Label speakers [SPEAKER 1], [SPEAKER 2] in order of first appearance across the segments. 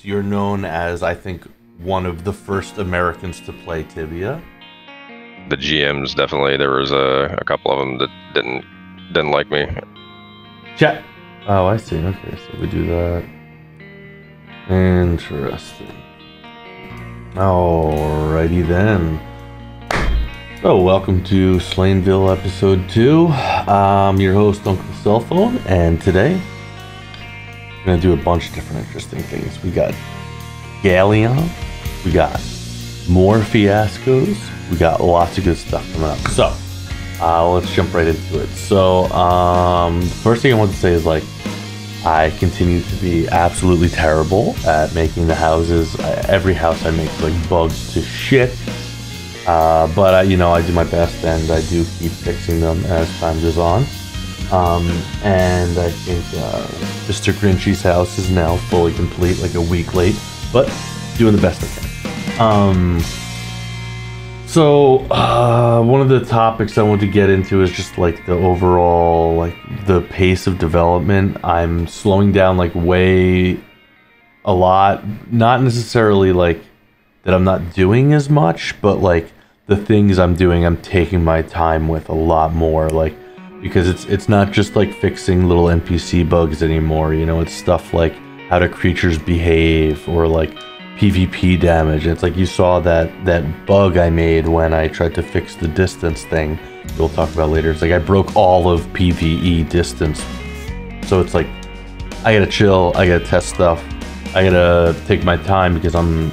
[SPEAKER 1] You're known as, I think, one of the first Americans to play Tibia.
[SPEAKER 2] The GMs definitely. There was a, a couple of them that didn't didn't like me.
[SPEAKER 1] Chat. Oh, I see. Okay, so we do that. Interesting. Alrighty then. So, welcome to Slaynville episode 2. I'm your host, Uncle Cellphone, and today we're to do a bunch of different interesting things. We got Ghaleon, we got more fiascos, we got lots of good stuff coming up. So, uh, let's jump right into it. So, um, first thing I want to say is like, I continue to be absolutely terrible at making the houses. Every house I make like bugs to shit. Uh, but I, you know, I do my best and I do keep fixing them as time goes on. Um, and I think uh, Mr. Grinchy's house is now fully complete, like a week late, but doing the best I can. Um, so uh, one of the topics I want to get into is just like the overall, like the pace of development. I'm slowing down like way a lot, not necessarily like that I'm not doing as much, but like the things I'm doing, I'm taking my time with a lot more. Like because it's it's not just like fixing little NPC bugs anymore. You know, it's stuff like how do creatures behave or like PvP damage. It's like you saw that that bug I made when I tried to fix the distance thing. We'll talk about later. It's like I broke all of PVE distance. So it's like I gotta chill. I gotta test stuff. I gotta take my time because I'm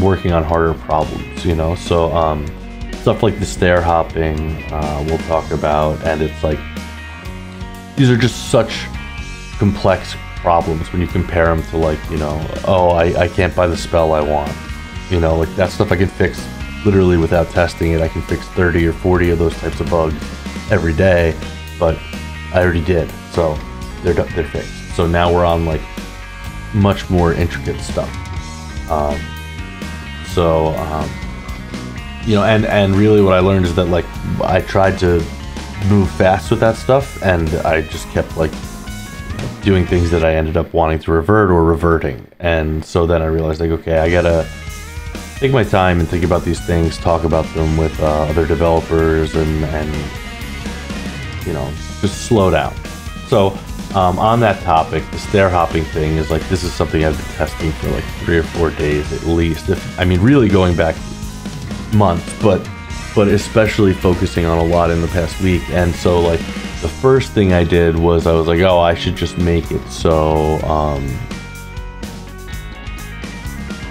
[SPEAKER 1] working on harder problems. You know, so um stuff like the stair hopping uh, we'll talk about and it's like these are just such complex problems when you compare them to like you know oh I, I can't buy the spell i want. You know like that stuff i can fix literally without testing it. I can fix 30 or 40 of those types of bugs every day but i already did so they're they're fixed. So now we're on like much more intricate stuff. Um, so um, you know, and and really what I learned is that like I tried to move fast with that stuff, and I just kept like doing things that I ended up wanting to revert or reverting, and so then I realized like okay, I gotta take my time and think about these things, talk about them with uh, other developers, and and you know just slow down. So. Um, on that topic, the stair hopping thing is like this is something I've been testing for like three or four days at least. If I mean, really going back month, but but especially focusing on a lot in the past week. And so like the first thing I did was I was like, oh, I should just make it so um,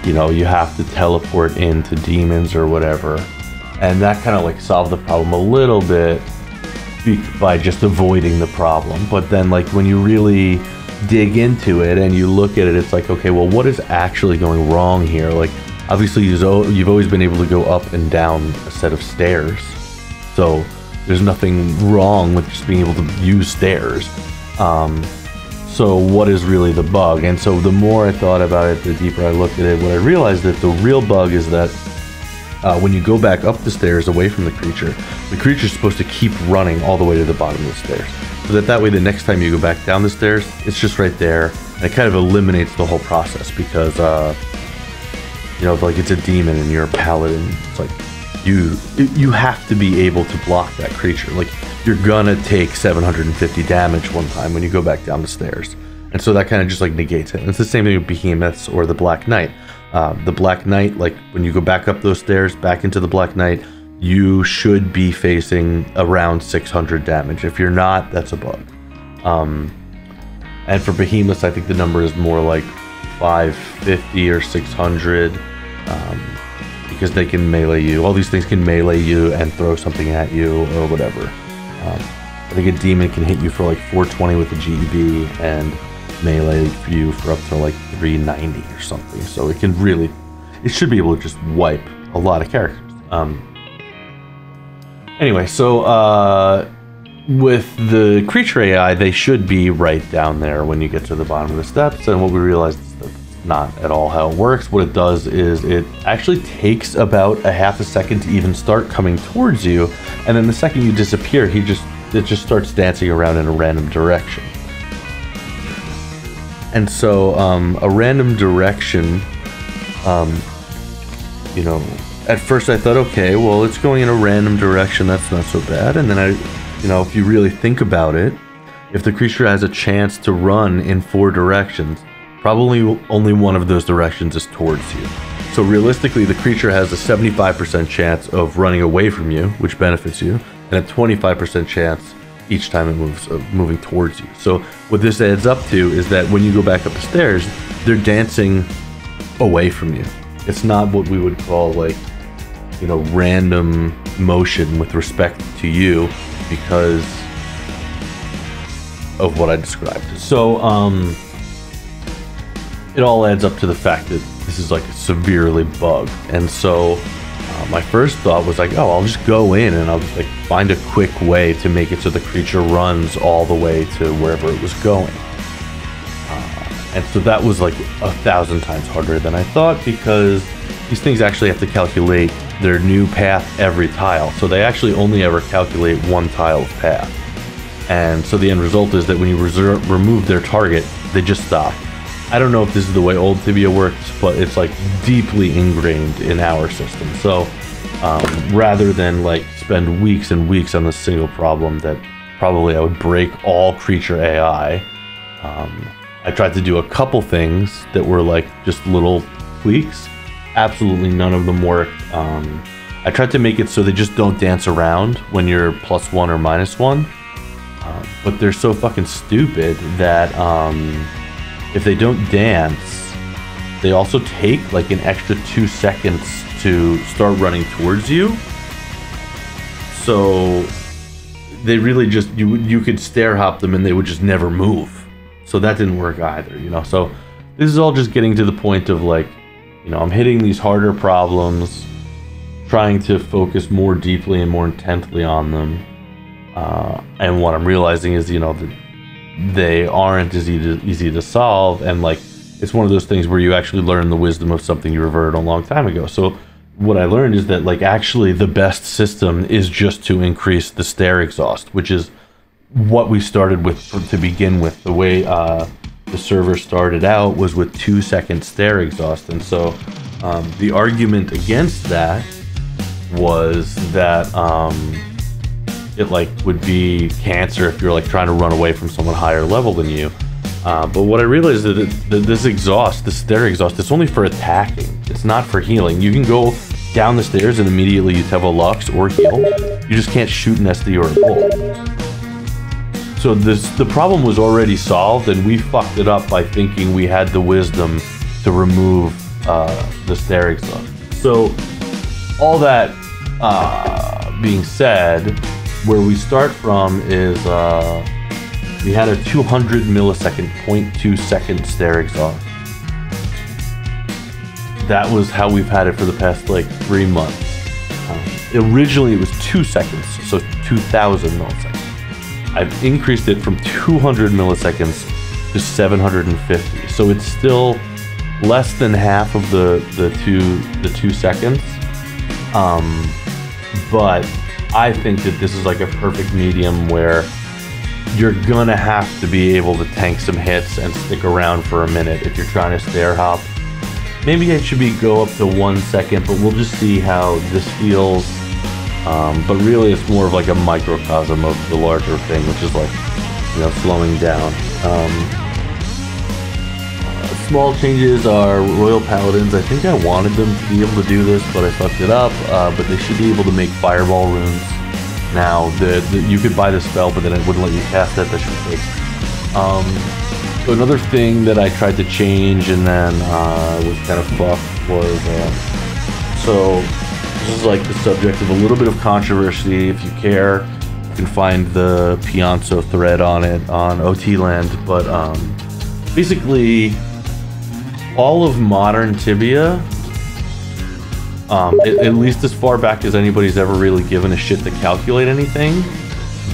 [SPEAKER 1] you know you have to teleport into demons or whatever, and that kind of like solved the problem a little bit by just avoiding the problem. But then like when you really dig into it and you look at it, it's like, okay, well, what is actually going wrong here? Like obviously you've always been able to go up and down a set of stairs. So there's nothing wrong with just being able to use stairs. Um, so what is really the bug? And so the more i thought about it the deeper i looked at it what i realized that the real bug is that uh, when you go back up the stairs away from the creature the creature's supposed to keep running all the way to the bottom of the stairs. So that that way the next time you go back down the stairs it's just right there and it kind of eliminates the whole process because uh, you know, like it's a demon and you're a paladin. It's like you you have to be able to block that creature. Like you're gonna take 750 damage one time when you go back down the stairs, and so that kind of just like negates it. And it's the same thing with behemoths or the Black Knight. Uh, the Black Knight, like when you go back up those stairs, back into the Black Knight, you should be facing around 600 damage. If you're not, that's a bug. Um, and for behemoths, I think the number is more like 550 or 600 um, because they can melee you. All these things can melee you and throw something at you or whatever. Um, I think a demon can hit you for like 420 with a GFB and melee you for up to like 390 or something. So it can really, it should be able to just wipe a lot of characters. Um, anyway, so uh, with the creature AI, they should be right down there when you get to the bottom of the steps. And what we realized not at all how it works. What it does is it actually takes about a half a second to even start coming towards you, and then the second you disappear, he just it just starts dancing around in a random direction. And so um, a random direction, um, you know, at first I thought, okay, well, it's going in a random direction. That's not so bad. And then I, you know, if you really think about it, if the creature has a chance to run in four directions, probably only one of those directions is towards you. So realistically, the creature has a 75% chance of running away from you, which benefits you, and a 25% chance each time it moves uh, moving towards you. So what this adds up to is that when you go back up the stairs, they're dancing away from you. It's not what we would call like you know random motion with respect to you because of what I described. So um it all adds up to the fact that this is like severely bugged. And so uh, my first thought was like, oh, I'll just go in and I'll just like find a quick way to make it so the creature runs all the way to wherever it was going. Uh, and so that was like a thousand times harder than I thought because these things actually have to calculate their new path every tile. So they actually only ever calculate one tile of path. And so the end result is that when you reserve, remove their target, they just stop. I don't know if this is the way old Tibia works, but it's like deeply ingrained in our system. So um, rather than like spend weeks and weeks on this single problem that probably I would break all creature AI, um, I tried to do a couple things that were like just little tweaks. Absolutely none of them worked. Um, I tried to make it so they just don't dance around when you're plus one or minus one. Um, but they're so fucking stupid that um, if they don't dance, they also take like an extra two seconds to start running towards you. So they really just you you could stair hop them and they would just never move. So that didn't work either, you know. So this is all just getting to the point of like, you know, I'm hitting these harder problems, trying to focus more deeply and more intently on them. Uh, and what I'm realizing is, you know, that they aren't as easy to, easy to solve and like it's one of those things where you actually learn the wisdom of something you revered a long time ago. So what i learned is that like actually the best system is just to increase the stair exhaust which is what we started with to begin with. The way uh, the server started out was with two second stair exhaust and so um, the argument against that was that um, it like would be cancer if you're like trying to run away from someone higher level than you. Uh, but what I realized is that, that this exhaust, this stair exhaust, it's only for attacking. It's not for healing. You can go down the stairs and immediately you'd have a Lux or heal. You just can't shoot an SD or a bolt. So this the problem was already solved, and we fucked it up by thinking we had the wisdom to remove uh, the stair exhaust. So all that uh, being said, where we start from is uh, we had a 200 millisecond 0.2 second stair exhaust. That was how we've had it for the past like three months. Um, originally it was two seconds, so 2,000 milliseconds. I've increased it from 200 milliseconds to 750, so it's still less than half of the the two the two seconds. Um, but I think that this is like a perfect medium where you're gonna have to be able to tank some hits and stick around for a minute if you're trying to stair hop. Maybe it should be go up to one second, but we'll just see how this feels. Um, but really, it's more of like a microcosm of the larger thing, which is like, you know, slowing down. Um, small changes are Royal Paladins. I think I wanted them to be able to do this, but I fucked it up. Uh, but they should be able to make Fireball runes now. The, the, you could buy the spell, but then it wouldn't let you cast it. That should fixed. Um, so another thing that I tried to change and then uh, was kind of fucked was uh, so this is like the subject of a little bit of controversy. If you care, you can find the Pianzo thread on it on OT Land. But um, basically, all of modern Tibia, um, at, at least as far back as anybody's ever really given a shit to calculate anything,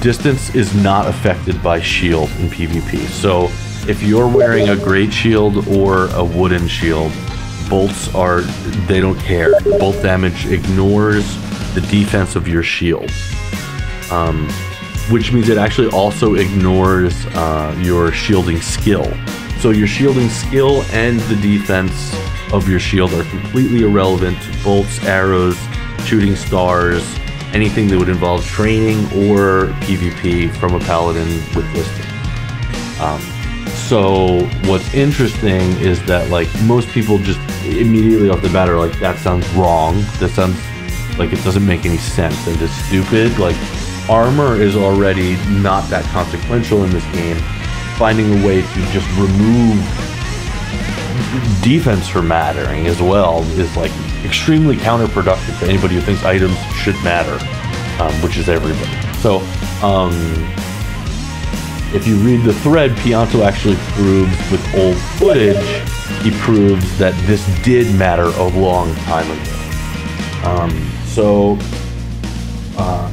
[SPEAKER 1] distance is not affected by shield in PvP. So if you're wearing a great shield or a wooden shield, bolts are, they don't care. Bolt damage ignores the defense of your shield. Um, which means it actually also ignores uh, your shielding skill. So your shielding skill and the defense of your shield are completely irrelevant to bolts, arrows, shooting stars, anything that would involve training or PvP from a paladin with listing. Um, so what's interesting is that like most people just immediately off the bat are like, that sounds wrong. That sounds like it doesn't make any sense and it's stupid. Like armor is already not that consequential in this game. Finding a way to just remove defense from mattering as well is like extremely counterproductive to anybody who thinks items should matter, um, which is everybody. So, um, if you read the thread, Pianto actually proves with old footage, he proves that this did matter a long time ago. Um, so, uh,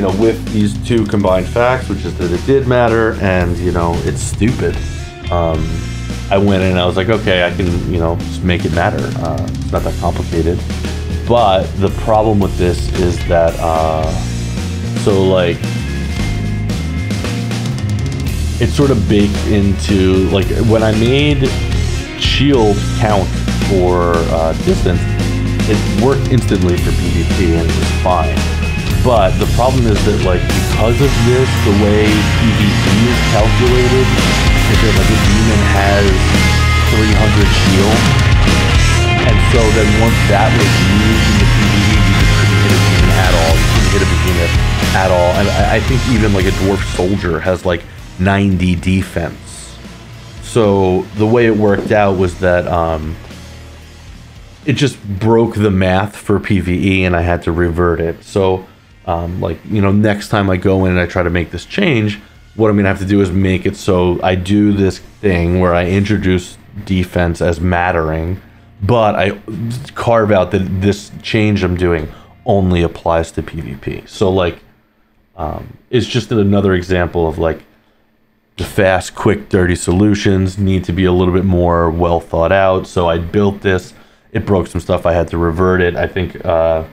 [SPEAKER 1] you know, with these two combined facts, which is that it did matter and, you know, it's stupid, um, I went in and I was like, okay, I can, you know, just make it matter. Uh, it's not that complicated. But the problem with this is that, uh, so like, it's sort of baked into, like, when I made shield count for uh, distance, it worked instantly for PvP and it was fine. But the problem is that, like, because of this, the way PvP is calculated, is that, like, a demon has 300 shield. And so then once that was used in the PvE, you just couldn't hit a demon at all. You couldn't hit a behemoth at all. And I, I think even, like, a dwarf soldier has, like, 90 defense. So the way it worked out was that um, it just broke the math for PVE and I had to revert it. So, um, like, you know, next time I go in and I try to make this change, what I'm going to have to do is make it so I do this thing where I introduce defense as mattering, but I carve out that this change I'm doing only applies to PvP. So, like, um, it's just another example of like the fast, quick, dirty solutions need to be a little bit more well thought out. So I built this. It broke some stuff. I had to revert it. I think uh,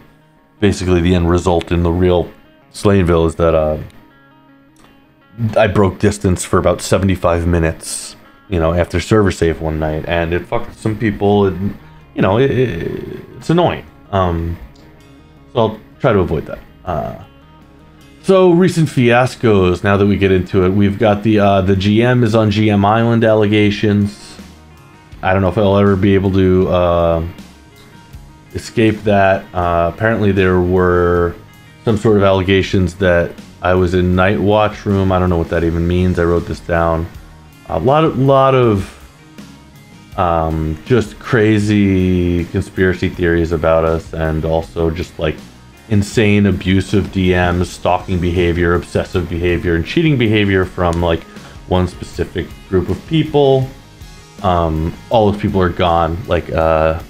[SPEAKER 1] basically the end result in the real Slaynville is that uh, I broke distance for about 75 minutes, you know, after server save one night, and it fucked some people. And, you know, it, it, it's annoying. Um, so I'll try to avoid that. Uh, so recent fiascos. Now that we get into it, we've got the uh, the GM is on GM Island allegations. I don't know if I'll ever be able to uh, escape that. Uh, apparently, there were some sort of allegations that I was in Night Watch room. I don't know what that even means. I wrote this down. A lot of lot of um, just crazy conspiracy theories about us, and also just like insane abusive DMs, stalking behavior, obsessive behavior, and cheating behavior from like one specific group of people. Um, all those people are gone. Like uh,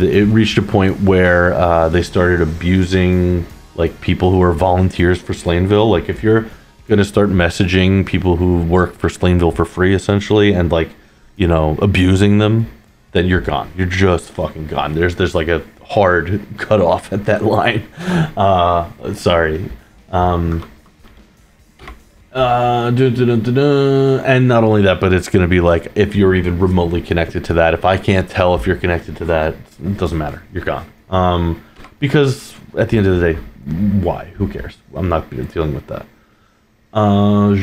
[SPEAKER 1] it reached a point where uh, they started abusing like people who are volunteers for Slaynville. Like if you're gonna start messaging people who work for Slaynville for free, essentially, and like you know abusing them, then you're gone. You're just fucking gone. There's there's like a hard cut off at that line. Uh, sorry. Um, uh, and not only that, but it's going to be like if you're even remotely connected to that. If I can't tell if you're connected to that, it doesn't matter. You're gone. Um, because at the end of the day, why? Who cares? I'm not dealing with that. Uh,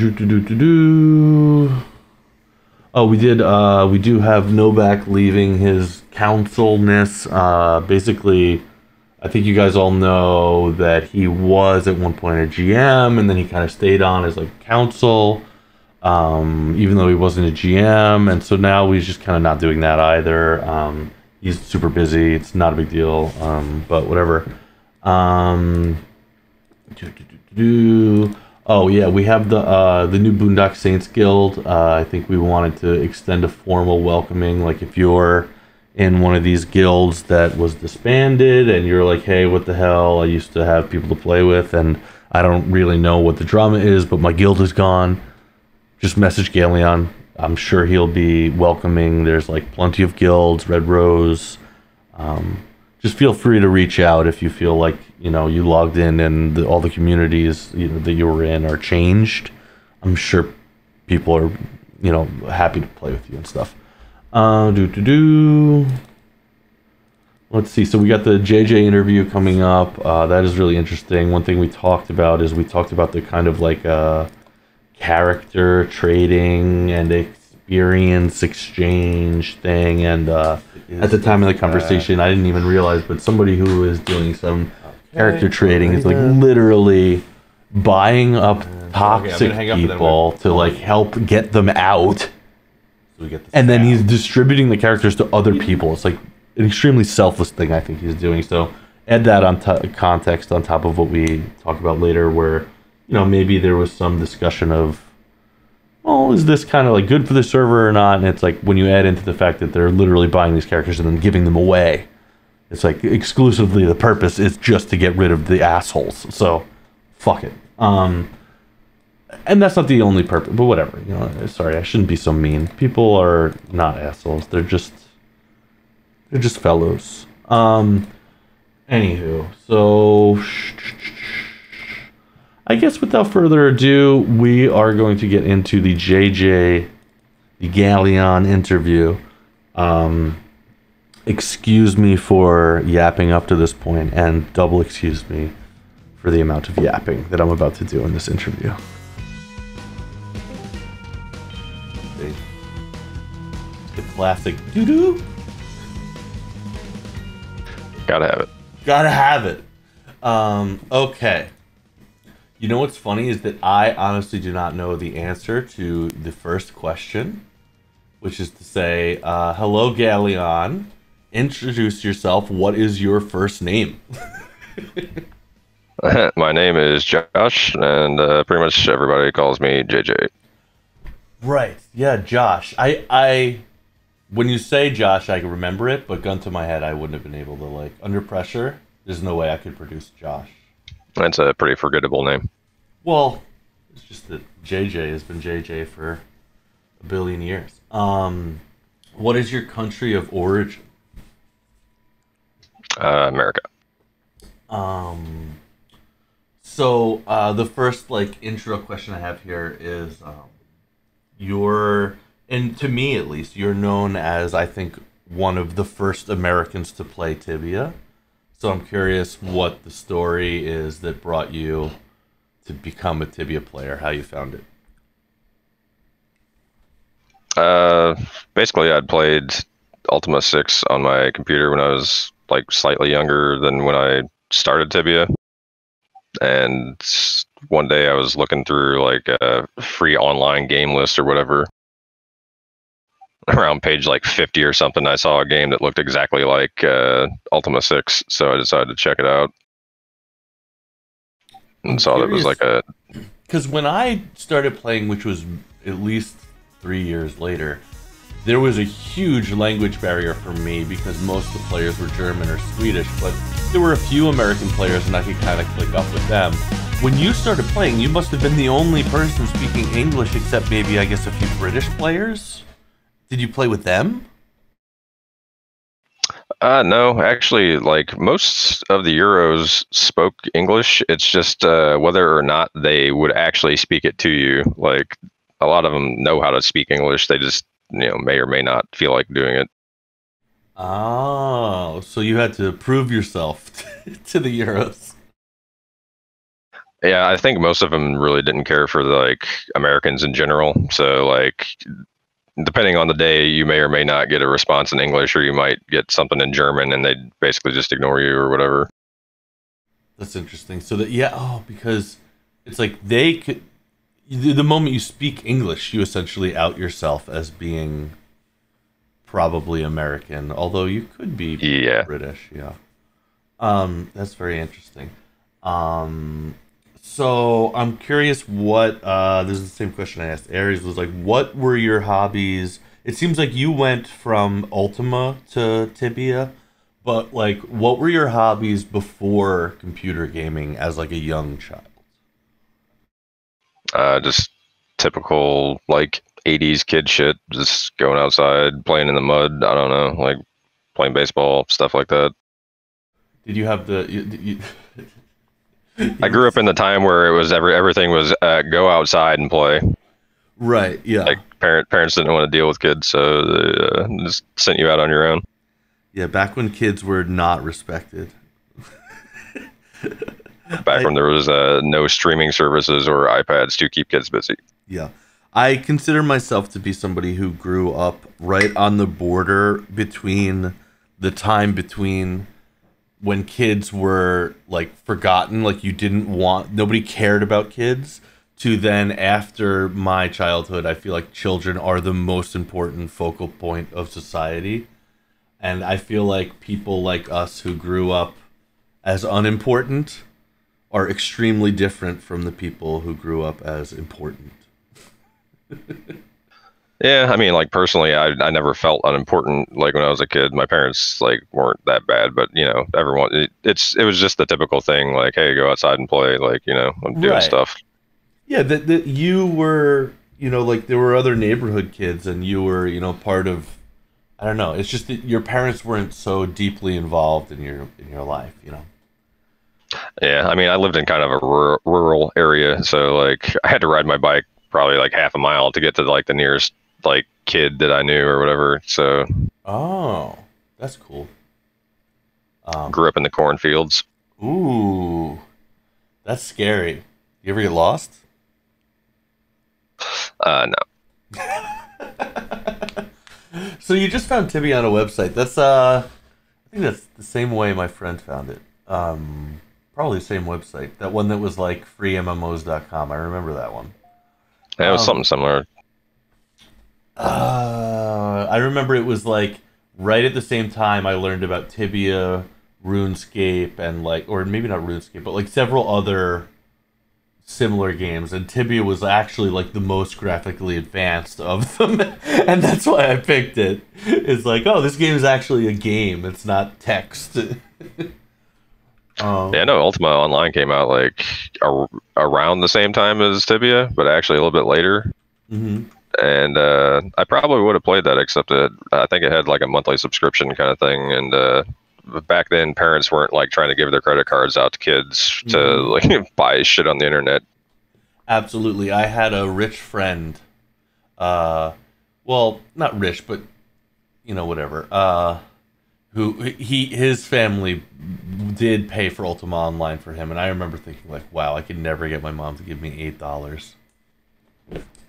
[SPEAKER 1] Oh, we did. Uh, we do have Novak leaving his councilness. Uh, basically, I think you guys all know that he was at one point a GM, and then he kind of stayed on as like council, um, even though he wasn't a GM. And so now he's just kind of not doing that either. Um, he's super busy. It's not a big deal, um, but whatever. Um, Oh yeah, we have the uh, the new Boondock Saints Guild. Uh, I think we wanted to extend a formal welcoming. Like if you're in one of these guilds that was disbanded, and you're like, hey, what the hell? I used to have people to play with, and I don't really know what the drama is, but my guild is gone. Just message Ghaleon. I'm sure he'll be welcoming. There's like plenty of guilds, Red Rose. Um, just feel free to reach out if you feel like you know you logged in and the, all the communities you know, that you were in are changed. I'm sure people are you know happy to play with you and stuff. Uh, do do do. Let's see. So we got the JJ interview coming up. Uh, that is really interesting. One thing we talked about is we talked about the kind of like uh, character trading and experience exchange thing. And uh, at the time of the conversation, I didn't even realize, but somebody who is doing some character trading is like literally buying up toxic
[SPEAKER 3] up
[SPEAKER 1] people to like help get them out
[SPEAKER 3] we get
[SPEAKER 1] and then he's distributing the characters to other people. It's like an extremely selfless thing I think he's doing. So add that on to context on top of what we talk about later, where you know maybe there was some discussion of, oh, is this kind of like good for the server or not? And it's like when you add into the fact that they're literally buying these characters and then giving them away, it's like exclusively the purpose is just to get rid of the assholes. So fuck it. Um, and that's not the only purpose, but whatever. You know, sorry, I shouldn't be so mean. People are not assholes. They're just they're just fellows. Um, anywho, so I guess without further ado, we are going to get into the JJ, the Ghaleon interview. Um, excuse me for yapping up to this point, and double excuse me for the amount of yapping that I'm about to do in this interview. The classic doo doo.
[SPEAKER 2] Gotta have it.
[SPEAKER 1] Gotta have it. Um, okay. You know what's funny is that I honestly do not know the answer to the first question, which is to say, uh, hello, Ghaleon. Introduce yourself. What is your first name?
[SPEAKER 2] My name is Josh, and uh, pretty much everybody calls me JJ.
[SPEAKER 1] Right. Yeah, Josh. I, I, when you say Josh, I can remember it, but gun to my head, I wouldn't have been able to like under pressure. There's no way I could produce Josh.
[SPEAKER 2] That's a pretty forgettable name.
[SPEAKER 1] Well, it's just that JJ has been JJ for a billion years. Um, what is your country of origin?
[SPEAKER 2] Uh, America.
[SPEAKER 1] Um, so uh, the first like intro question I have here is, um, you're, and to me at least, you're known as I think one of the first Americans to play Tibia. So I'm curious what the story is that brought you to become a Tibia player, how you found it.
[SPEAKER 2] Uh, basically, I'd played Ultima 6 on my computer when I was like slightly younger than when I started Tibia. And one day I was looking through like a free online game list or whatever. Around page like 50 or something, I saw a game that looked exactly like uh, Ultima 6, so I decided to check it out. And
[SPEAKER 1] I'm
[SPEAKER 2] saw that it was like a
[SPEAKER 1] because when I started playing, which was at least three years later, there was a huge language barrier for me because most of the players were German or Swedish, but there were a few American players and I could kind of click up with them. When you started playing, you must have been the only person speaking English except maybe, I guess, a few British players. Did you play with them?
[SPEAKER 2] Uh, no, actually, like most of the Euros spoke English. It's just uh, whether or not they would actually speak it to you. Like a lot of them know how to speak English. They just, you know, may or may not feel like doing it.
[SPEAKER 1] Oh, so you had to prove yourself to the Euros.
[SPEAKER 2] Yeah, I think most of them really didn't care for the, like Americans in general. So like, depending on the day, you may or may not get a response in English, or you might get something in German, and they basically just ignore you or whatever.
[SPEAKER 1] That's interesting. So that yeah, oh, because it's like they could. The moment you speak English, you essentially out yourself as being probably American, although you could be
[SPEAKER 2] Yeah.
[SPEAKER 1] British. Yeah. Um, that's very interesting. Um, so I'm curious what uh, this is the same question I asked Aries was like, what were your hobbies? It seems like you went from Ultima to Tibia, but like, what were your hobbies before computer gaming as like a young child?
[SPEAKER 2] Uh, just typical like 80s kid shit. Just going outside, playing in the mud. I don't know, like playing baseball, stuff like that.
[SPEAKER 1] Did you have the? You, you,
[SPEAKER 2] I grew up in the time where it was every everything was uh, go outside and play.
[SPEAKER 1] right. Yeah.
[SPEAKER 2] Like parent parents didn't want to deal with kids, so they uh, just sent you out on your own.
[SPEAKER 1] Yeah, back when kids were not respected.
[SPEAKER 2] Back
[SPEAKER 1] I-
[SPEAKER 2] when there was uh, no streaming services or iPads to keep kids busy.
[SPEAKER 1] Yeah. I consider myself to be somebody who grew up right on the border between the time between when kids were like forgotten, like you didn't want, nobody cared about kids, to then after my childhood, I feel like children are the most important focal point of society. And I feel like people like us who grew up as unimportant are extremely different from the people who grew up as important.
[SPEAKER 2] Yeah, I mean, like personally, I I never felt unimportant. Like when I was a kid, my parents like weren't that bad, but you know, everyone it, it's it was just the typical thing. Like, hey, go outside and play. Like, you know, I'm doing
[SPEAKER 1] Right.
[SPEAKER 2] stuff.
[SPEAKER 1] Yeah, that that you were, you know, like there were other neighborhood kids, and you were, you know, part of. I don't know. It's just that your parents weren't so deeply involved in your in your life, you know.
[SPEAKER 2] Yeah, I mean, I lived in kind of a rural, rural area, so like I had to ride my bike probably like half a mile to get to like the nearest like kid that I knew or whatever. So
[SPEAKER 1] Oh, that's cool. Um,
[SPEAKER 2] grew up in the cornfields.
[SPEAKER 1] ooh, that's scary. You ever get lost?
[SPEAKER 2] Uh, no,
[SPEAKER 1] So you just found Tibby on a website. That's uh, I think that's the same way my friend found it. Um, probably the same website. That one that was like freemmos.com. I remember that one.
[SPEAKER 2] yeah, it was
[SPEAKER 1] Um,
[SPEAKER 2] something similar.
[SPEAKER 1] Uh, I remember it was like right at the same time I learned about Tibia, RuneScape, and like, or maybe not RuneScape, but like several other similar games. And Tibia was actually like the most graphically advanced of them, and that's why I picked it. It's like, oh, this game is actually a game. It's not text. um,
[SPEAKER 2] Yeah, no, Ultima Online came out like ar- around the same time as Tibia, but actually a little bit later.
[SPEAKER 1] mhm.
[SPEAKER 2] And uh, I probably would have played that, except that I think it had like a monthly subscription kind of thing. And uh, back then, parents weren't like trying to give their credit cards out to kids to
[SPEAKER 1] Mhm.
[SPEAKER 2] like buy shit on the internet.
[SPEAKER 1] Absolutely. I had a rich friend. Uh, well, not rich, but you know, whatever. Uh, who he his family did pay for Ultima Online for him, and I remember thinking like, wow, I could never get my mom to give me eight dollars.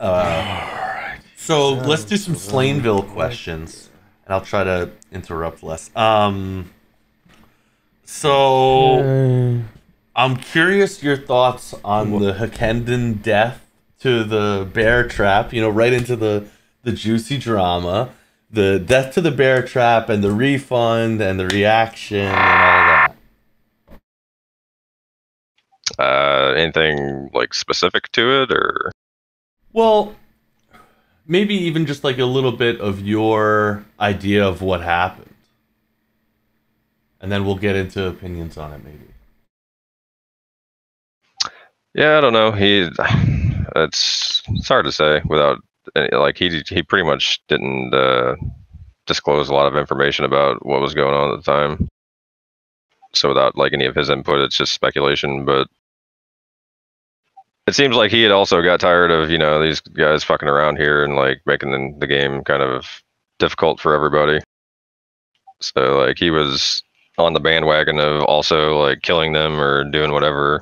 [SPEAKER 1] Uh, so let's do some Slaynville questions, and I'll try to interrupt less. Um, so. I'm curious your thoughts on the Hakenden death to the bear trap, you know, right into the the juicy drama, the death to the bear trap and the refund and the reaction and all that.
[SPEAKER 2] Uh, anything like specific to it, or
[SPEAKER 1] Well, maybe even just like a little bit of your idea of what happened. And then we'll get into opinions on it maybe.
[SPEAKER 2] yeah, I don't know. He, it's it's hard to say without like he he pretty much didn't uh, disclose a lot of information about what was going on at the time. So without like any of his input, it's just speculation. But it seems like he had also got tired of you know these guys fucking around here and like making the, the game kind of difficult for everybody. So like he was on the bandwagon of also like killing them or doing whatever.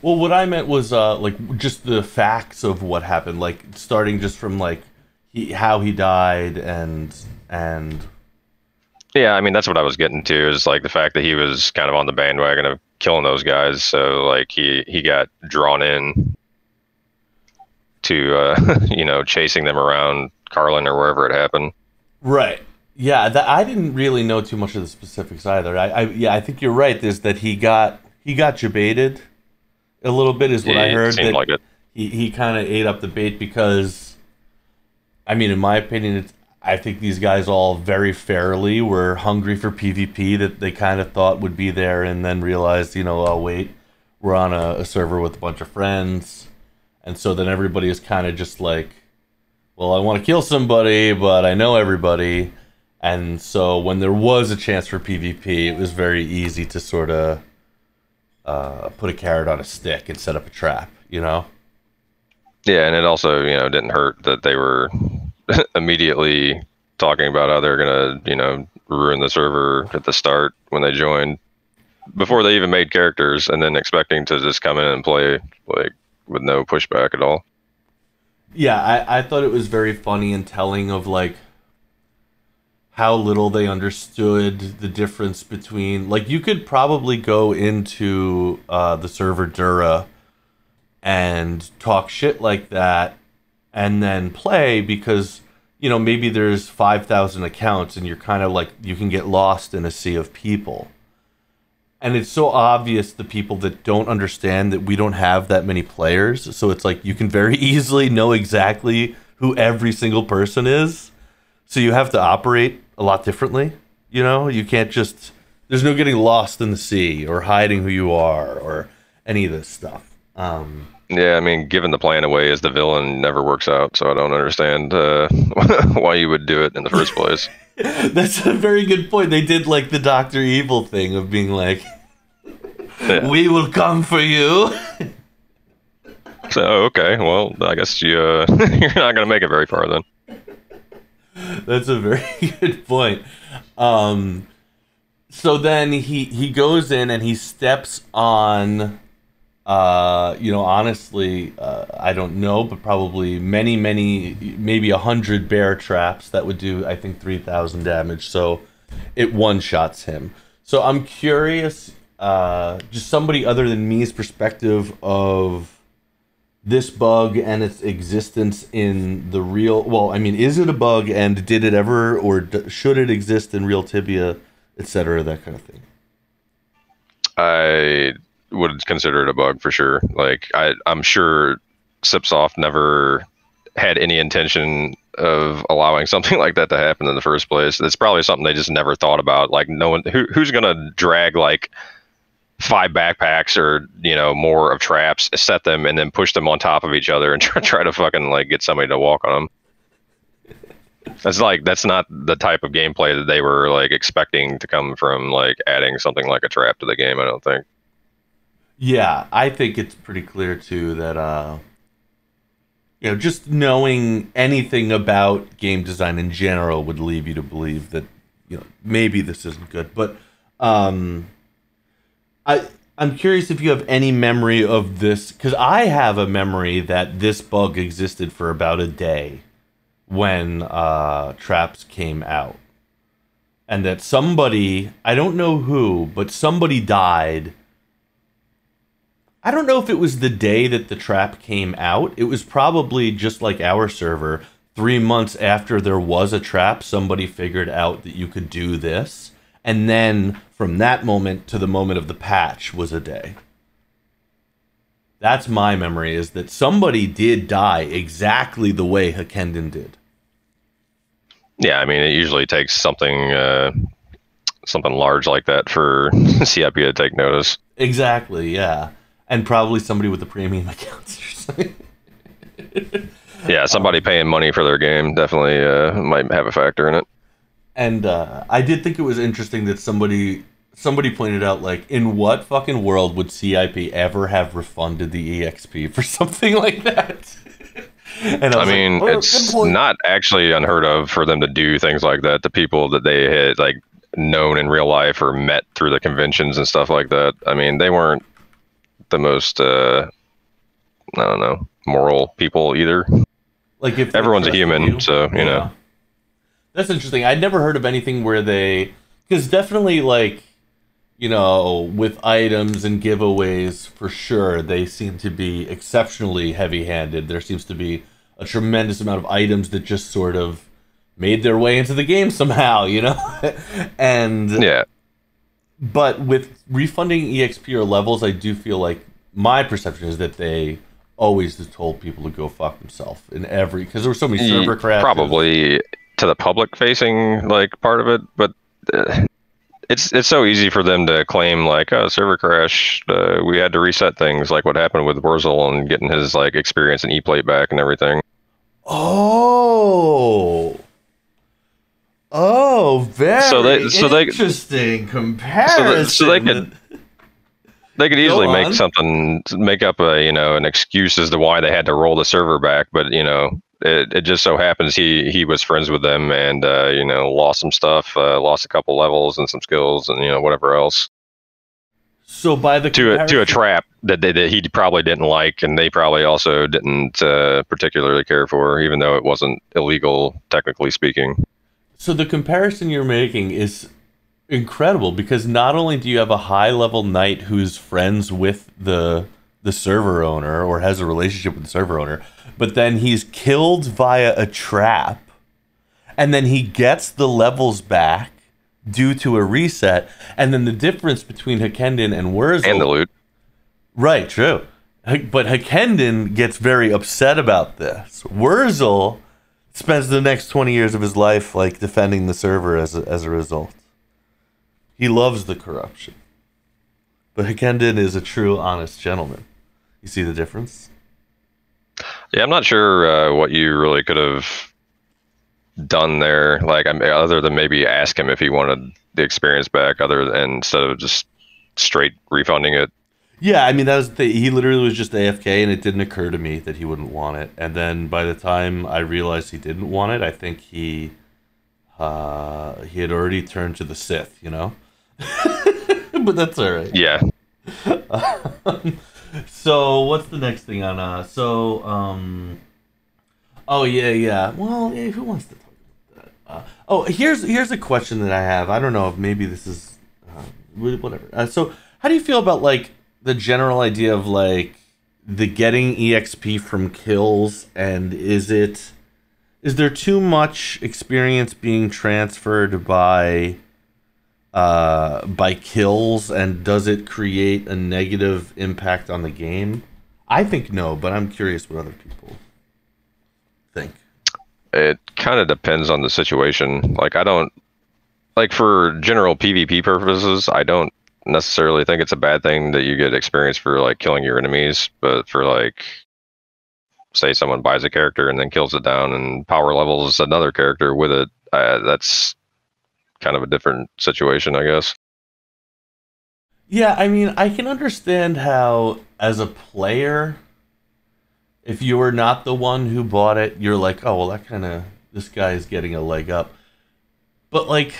[SPEAKER 1] Well, what I meant was uh, like just the facts of what happened, like starting just from like he how he died and and
[SPEAKER 2] Yeah, I mean that's what I was getting to is like the fact that he was kind of on the bandwagon of killing those guys. So like he he got drawn in to uh, you know chasing them around Carlin or wherever it happened.
[SPEAKER 1] right. Yeah, that I didn't really know too much of the specifics either. I, I yeah, I think you're right. Is that he got he got jebaited a little bit is what I heard. That
[SPEAKER 2] like it.
[SPEAKER 1] he he kind of ate up the bait because, I mean, in my opinion, it's, I think these guys all very fairly were hungry for PvP that they kind of thought would be there, and then realized, you know, oh wait, we're on a, a server with a bunch of friends, and so then everybody is kind of just like, well, I want to kill somebody, but I know everybody, and so when there was a chance for PvP, it was very easy to sort of uh, put a carrot on a stick and set up a trap, you know.
[SPEAKER 2] Yeah, and it also you know didn't hurt that they were immediately talking about how they're gonna you know ruin the server at the start when they join, before they even made characters, and then expecting to just come in and play like with no pushback at all.
[SPEAKER 1] Yeah, I, I thought it was very funny and telling of like how little they understood the difference between like you could probably go into uh, the server Dura and talk shit like that and then play because you know maybe there's 5000 accounts and you're kind of like you can get lost in a sea of people. And it's so obvious the people that don't understand that we don't have that many players so it's like you can very easily know exactly who every single person is. So you have to operate a lot differently you know? You can't just there's no getting lost in the sea or hiding who you are or any of this stuff. Um,
[SPEAKER 2] yeah, I mean, giving the plan away as the villain never works out, so I don't understand uh, why you would do it in the first place.
[SPEAKER 1] That's a very good point. They did like the Doctor Evil thing of being like, yeah. "We will come for you."
[SPEAKER 2] So okay, well, I guess you uh, you're not gonna make it very far then.
[SPEAKER 1] That's a very good point. Um, so then he he goes in and he steps on uh, you know, honestly, uh, I don't know, but probably many, many, maybe a hundred bear traps that would do, I think, three thousand damage. So it one shots him. So I'm curious, uh, just somebody other than me's perspective of this bug and its existence in the real. Well, I mean, is it a bug, and did it ever, or d- should it exist in real Tibia, etc., that kind of thing?
[SPEAKER 2] I would consider it a bug for sure. Like I, I'm sure CipSoft never had any intention of allowing something like that to happen in the first place. It's probably something they just never thought about. Like no one who, who's gonna drag like five backpacks or you know more of traps, set them, and then push them on top of each other and try, try to fucking like get somebody to walk on them. That's like that's not the type of gameplay that they were like expecting to come from like adding something like a trap to the game. I don't think.
[SPEAKER 1] Yeah, I think it's pretty clear too that uh you know, just knowing anything about game design in general would leave you to believe that you know maybe this isn't good. But um I I'm curious if you have any memory of this cuz I have a memory that this bug existed for about a day when uh traps came out. And that somebody, I don't know who, but somebody died I don't know if it was the day that the trap came out. It was probably just like our server. Three months after there was a trap, somebody figured out that you could do this. And then from that moment to the moment of the patch was a day. That's my memory is that somebody did die exactly the way Hakenden did.
[SPEAKER 2] Yeah, I mean, it usually takes something uh, something large like that for CIP to take notice.
[SPEAKER 1] Exactly, yeah and probably somebody with a premium account or something.
[SPEAKER 2] yeah, somebody um, paying money for their game definitely uh, might have a factor in it.
[SPEAKER 1] And uh, I did think it was interesting that somebody somebody pointed out like, in what fucking world would CIP ever have refunded the EXP for something like that?
[SPEAKER 2] and I, I mean, like, oh, it's not actually unheard of for them to do things like that to people that they had like known in real life or met through the conventions and stuff like that. I mean, they weren't the most uh, I don't know moral people either.
[SPEAKER 1] Like if
[SPEAKER 2] everyone's a human, you, so you yeah. know.
[SPEAKER 1] That's interesting. I'd never heard of anything where they because definitely like you know with items and giveaways for sure they seem to be exceptionally heavy-handed. There seems to be a tremendous amount of items that just sort of made their way into the game somehow, you know? and
[SPEAKER 2] yeah
[SPEAKER 1] but with refunding exp or levels i do feel like my perception is that they always just told people to go fuck themselves in every because there were so many server crashes.
[SPEAKER 2] probably to the public facing like part of it but uh, it's it's so easy for them to claim like oh server crash uh, we had to reset things like what happened with Wurzel and getting his like experience and e-plate back and everything.
[SPEAKER 1] Oh Oh, very so they, so they, interesting comparison.
[SPEAKER 2] So, they, so they could They could easily make
[SPEAKER 1] on.
[SPEAKER 2] something, make up a you know an excuse as to why they had to roll the server back, but you know it, it just so happens he he was friends with them and uh, you know lost some stuff, uh, lost a couple levels and some skills and you know whatever else
[SPEAKER 1] So by the
[SPEAKER 2] to a to a trap that they, that he probably didn't like and they probably also didn't uh, particularly care for, even though it wasn't illegal technically speaking.
[SPEAKER 1] So the comparison you're making is incredible because not only do you have a high level knight who's friends with the the server owner or has a relationship with the server owner, but then he's killed via a trap and then he gets the levels back due to a reset and then the difference between Hakendon and Wurzel
[SPEAKER 2] And the loot.
[SPEAKER 1] Right, true. But Hakendon gets very upset about this. Wurzel spends the next 20 years of his life like defending the server as a, as a result. He loves the corruption. But Hakendon is a true honest gentleman. You see the difference?
[SPEAKER 2] Yeah, I'm not sure uh, what you really could have done there. Like, I mean, other than maybe ask him if he wanted the experience back, other than instead of just straight refunding it.
[SPEAKER 1] Yeah, I mean that was the, he literally was just AFK and it didn't occur to me that he wouldn't want it. And then by the time I realized he didn't want it, I think he uh he had already turned to the Sith, you know? but that's all right.
[SPEAKER 2] Yeah,
[SPEAKER 1] so what's the next thing on uh so um oh yeah yeah well yeah, who wants to talk about that uh, oh here's here's a question that i have i don't know if maybe this is uh, whatever uh, so how do you feel about like the general idea of like the getting exp from kills and is it is there too much experience being transferred by uh, by kills, and does it create a negative impact on the game? I think no, but I'm curious what other people think.
[SPEAKER 2] it kind of depends on the situation. Like, I don't like for general PvP purposes. I don't necessarily think it's a bad thing that you get experience for like killing your enemies, but for like say someone buys a character and then kills it down and power levels another character with it, uh, that's kind of a different situation, I guess.
[SPEAKER 1] Yeah, I mean, I can understand how, as a player, if you were not the one who bought it, you're like, oh, well, that kind of, this guy is getting a leg up. But, like,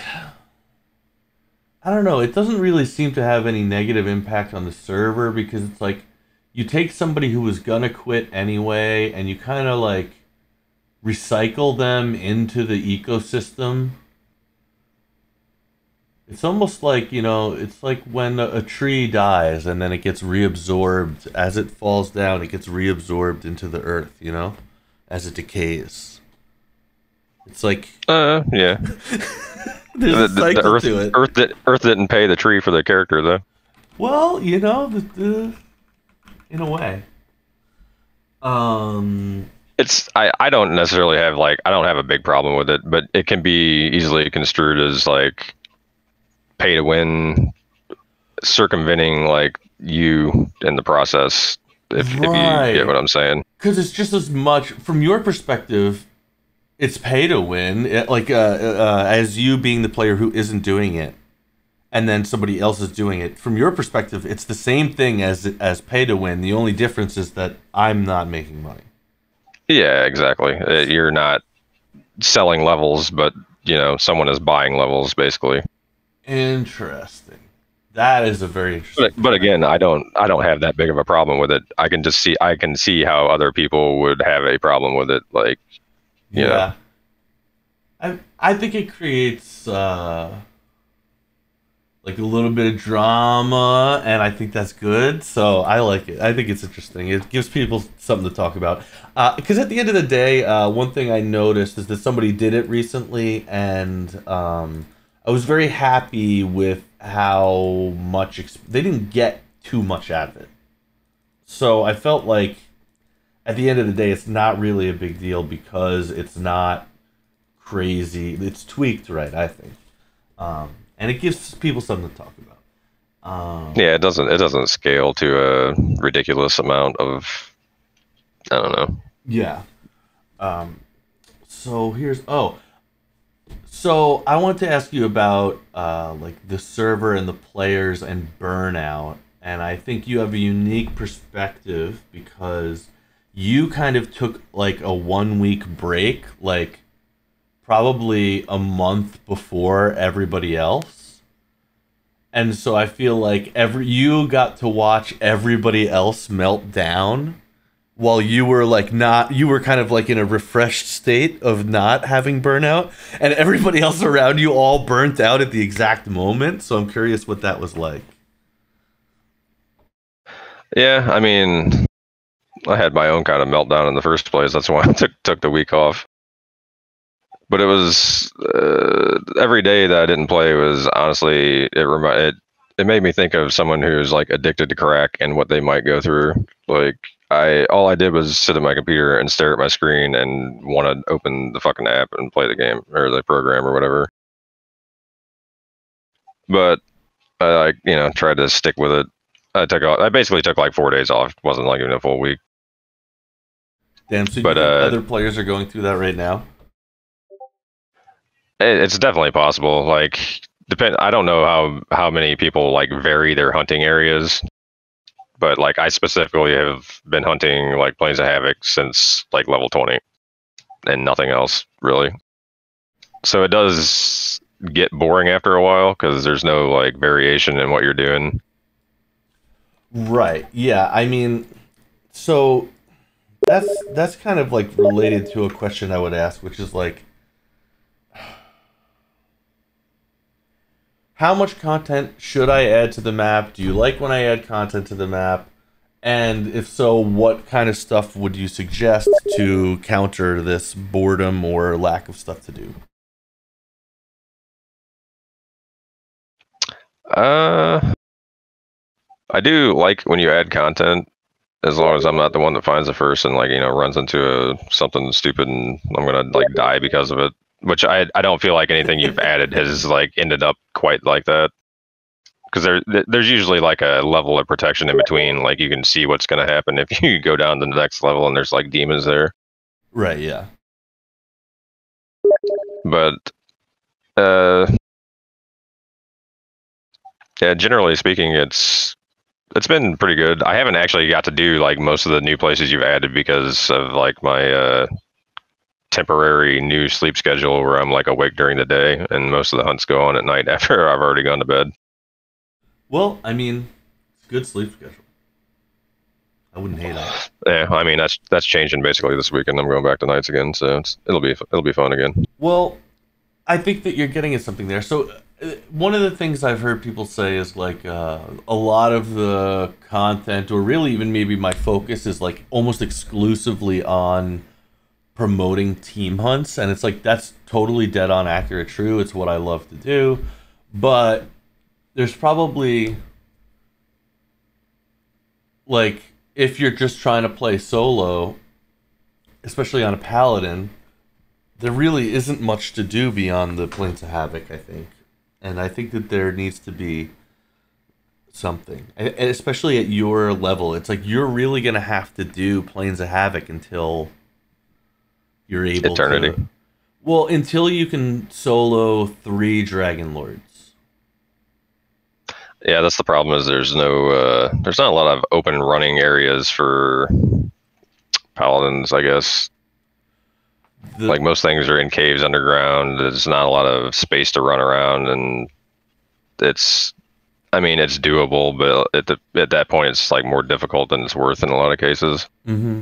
[SPEAKER 1] I don't know, it doesn't really seem to have any negative impact on the server because it's like, you take somebody who was gonna quit anyway and you kind of like recycle them into the ecosystem it's almost like, you know, it's like when a, a tree dies and then it gets reabsorbed. As it falls down, it gets reabsorbed into the earth, you know, as it decays. It's like
[SPEAKER 2] Uh, yeah.
[SPEAKER 1] there's
[SPEAKER 2] the,
[SPEAKER 1] a
[SPEAKER 2] the- the Earth,
[SPEAKER 1] to it.
[SPEAKER 2] Earth, did, Earth didn't pay the tree for the character though.
[SPEAKER 1] Well, you know, the, the, in a way. Um,
[SPEAKER 2] It's I, I don't necessarily have like I don't have a big problem with it, but it can be easily construed as like pay to win, circumventing like you in the process. If, if you get what I'm saying.
[SPEAKER 1] because it's just as much from your perspective it's pay to win it- like uh, uh, as you being the player who isn't doing it and then somebody else is doing it from your perspective it's the same thing as as pay to win the only difference is that i'm not making money
[SPEAKER 2] Yeah, exactly. Uh, You're not selling levels, but you know someone is buying levels basically.
[SPEAKER 1] interesting that is a very interesting
[SPEAKER 2] But, but again, I don't I don't have that big of a problem with it. I can just see I can see how other people would have a problem with it. Like know.
[SPEAKER 1] yeah. I i think it creates uh like a little bit of drama and i think that's good so i like it. I think it's interesting. It gives people something to talk about. Because at the end of the day uh, one thing i noticed is that somebody did it recently and um, i was very happy with how much exp- they didn't get too much out of it. So i felt like at the end of the day it's not really a big deal because it's not crazy it's tweaked right i think um, and it gives people something to talk about um,
[SPEAKER 2] Yeah, it doesn't it doesn't scale to a ridiculous amount of I don't know.
[SPEAKER 1] Yeah. Um, so here's oh, so I want to ask you about uh, like the server and the players and burnout and I think you have a unique perspective because you kind of took like a one week break, like probably a month before everybody else. And so I feel like every you got to watch everybody else melt down while you were like not you were kind of like in a refreshed state of not having burnout. And everybody else around you all burnt out at the exact moment. So i'm curious what that was like.
[SPEAKER 2] Yeah i mean i had my own kind of meltdown in the first place that's why i took took the week off but it was uh, every day that i didn't play was honestly it it it made me think of someone who's like addicted to crack and what they might go through like I all I did was sit at my computer and stare at my screen and want to open the fucking app and play the game or the program or whatever. But I you know tried to stick with it. I took I basically took like four days off. It wasn't like even a full week.
[SPEAKER 1] Damn, so but, uh, other players are going through that right now.
[SPEAKER 2] It's definitely possible. Like depend. I don't know how how many people like vary their hunting areas but like I specifically have been hunting like Plains of Havoc since like level 20 and nothing else really. So it does get boring after a while because there's no like variation in what you're doing.
[SPEAKER 1] Right. Yeah. I mean, so that's that's kind of like related to a question I would ask, which is like how much content should I add to the map? Do you like when I add content to the map? And if so, what kind of stuff would you suggest to counter this boredom or lack of stuff to do?
[SPEAKER 2] Uh, I do like when you add content, as long as I'm not the one that finds it first and like you know runs into a, something stupid and I'm gonna like die because of it which I I don't feel like anything you've added has like ended up quite like that. Because there there's usually like a level of protection in between. Like you can see what's going to happen if you go down to the next level and there's like demons there.
[SPEAKER 1] Right. Yeah.
[SPEAKER 2] But uh, yeah. Generally speaking, it's it's been pretty good. I haven't actually got to do like most of the new places you've added because of like my uh temporary new sleep schedule where I'm like awake during the day and most of the hunts go on at night after I've already gone to bed.
[SPEAKER 1] Well, I mean, it's good sleep schedule. I wouldn't hate it.
[SPEAKER 2] Yeah, I mean that's that's changing basically this weekend. I'm going back to nights again, so it'll be it'll be fun again.
[SPEAKER 1] Well, I think that you're getting at something there. So uh, one of the things I've heard people say is like uh, a lot of the content, or really even maybe my focus is like almost exclusively on promoting team hunts and it's like that's totally dead on accurate true. It's what i love to do. But there's probably like if you're just trying to play solo especially on a paladin there really isn't much to do beyond the plains of havoc i think and i think that there needs to be something and especially at your level it's like you're really going to have to do Plains of havoc until you're able
[SPEAKER 2] eternity.
[SPEAKER 1] To, well, until you can solo three Dragon Lords.
[SPEAKER 2] Yeah, that's the problem. Is there's no uh, there's not a lot of open running areas for paladins. I guess the, like most things are in caves underground. There's not a lot of space to run around, and it's I mean, it's doable, but at the, at that point, it's like more difficult than it's worth in a lot of cases.
[SPEAKER 1] Mm-hmm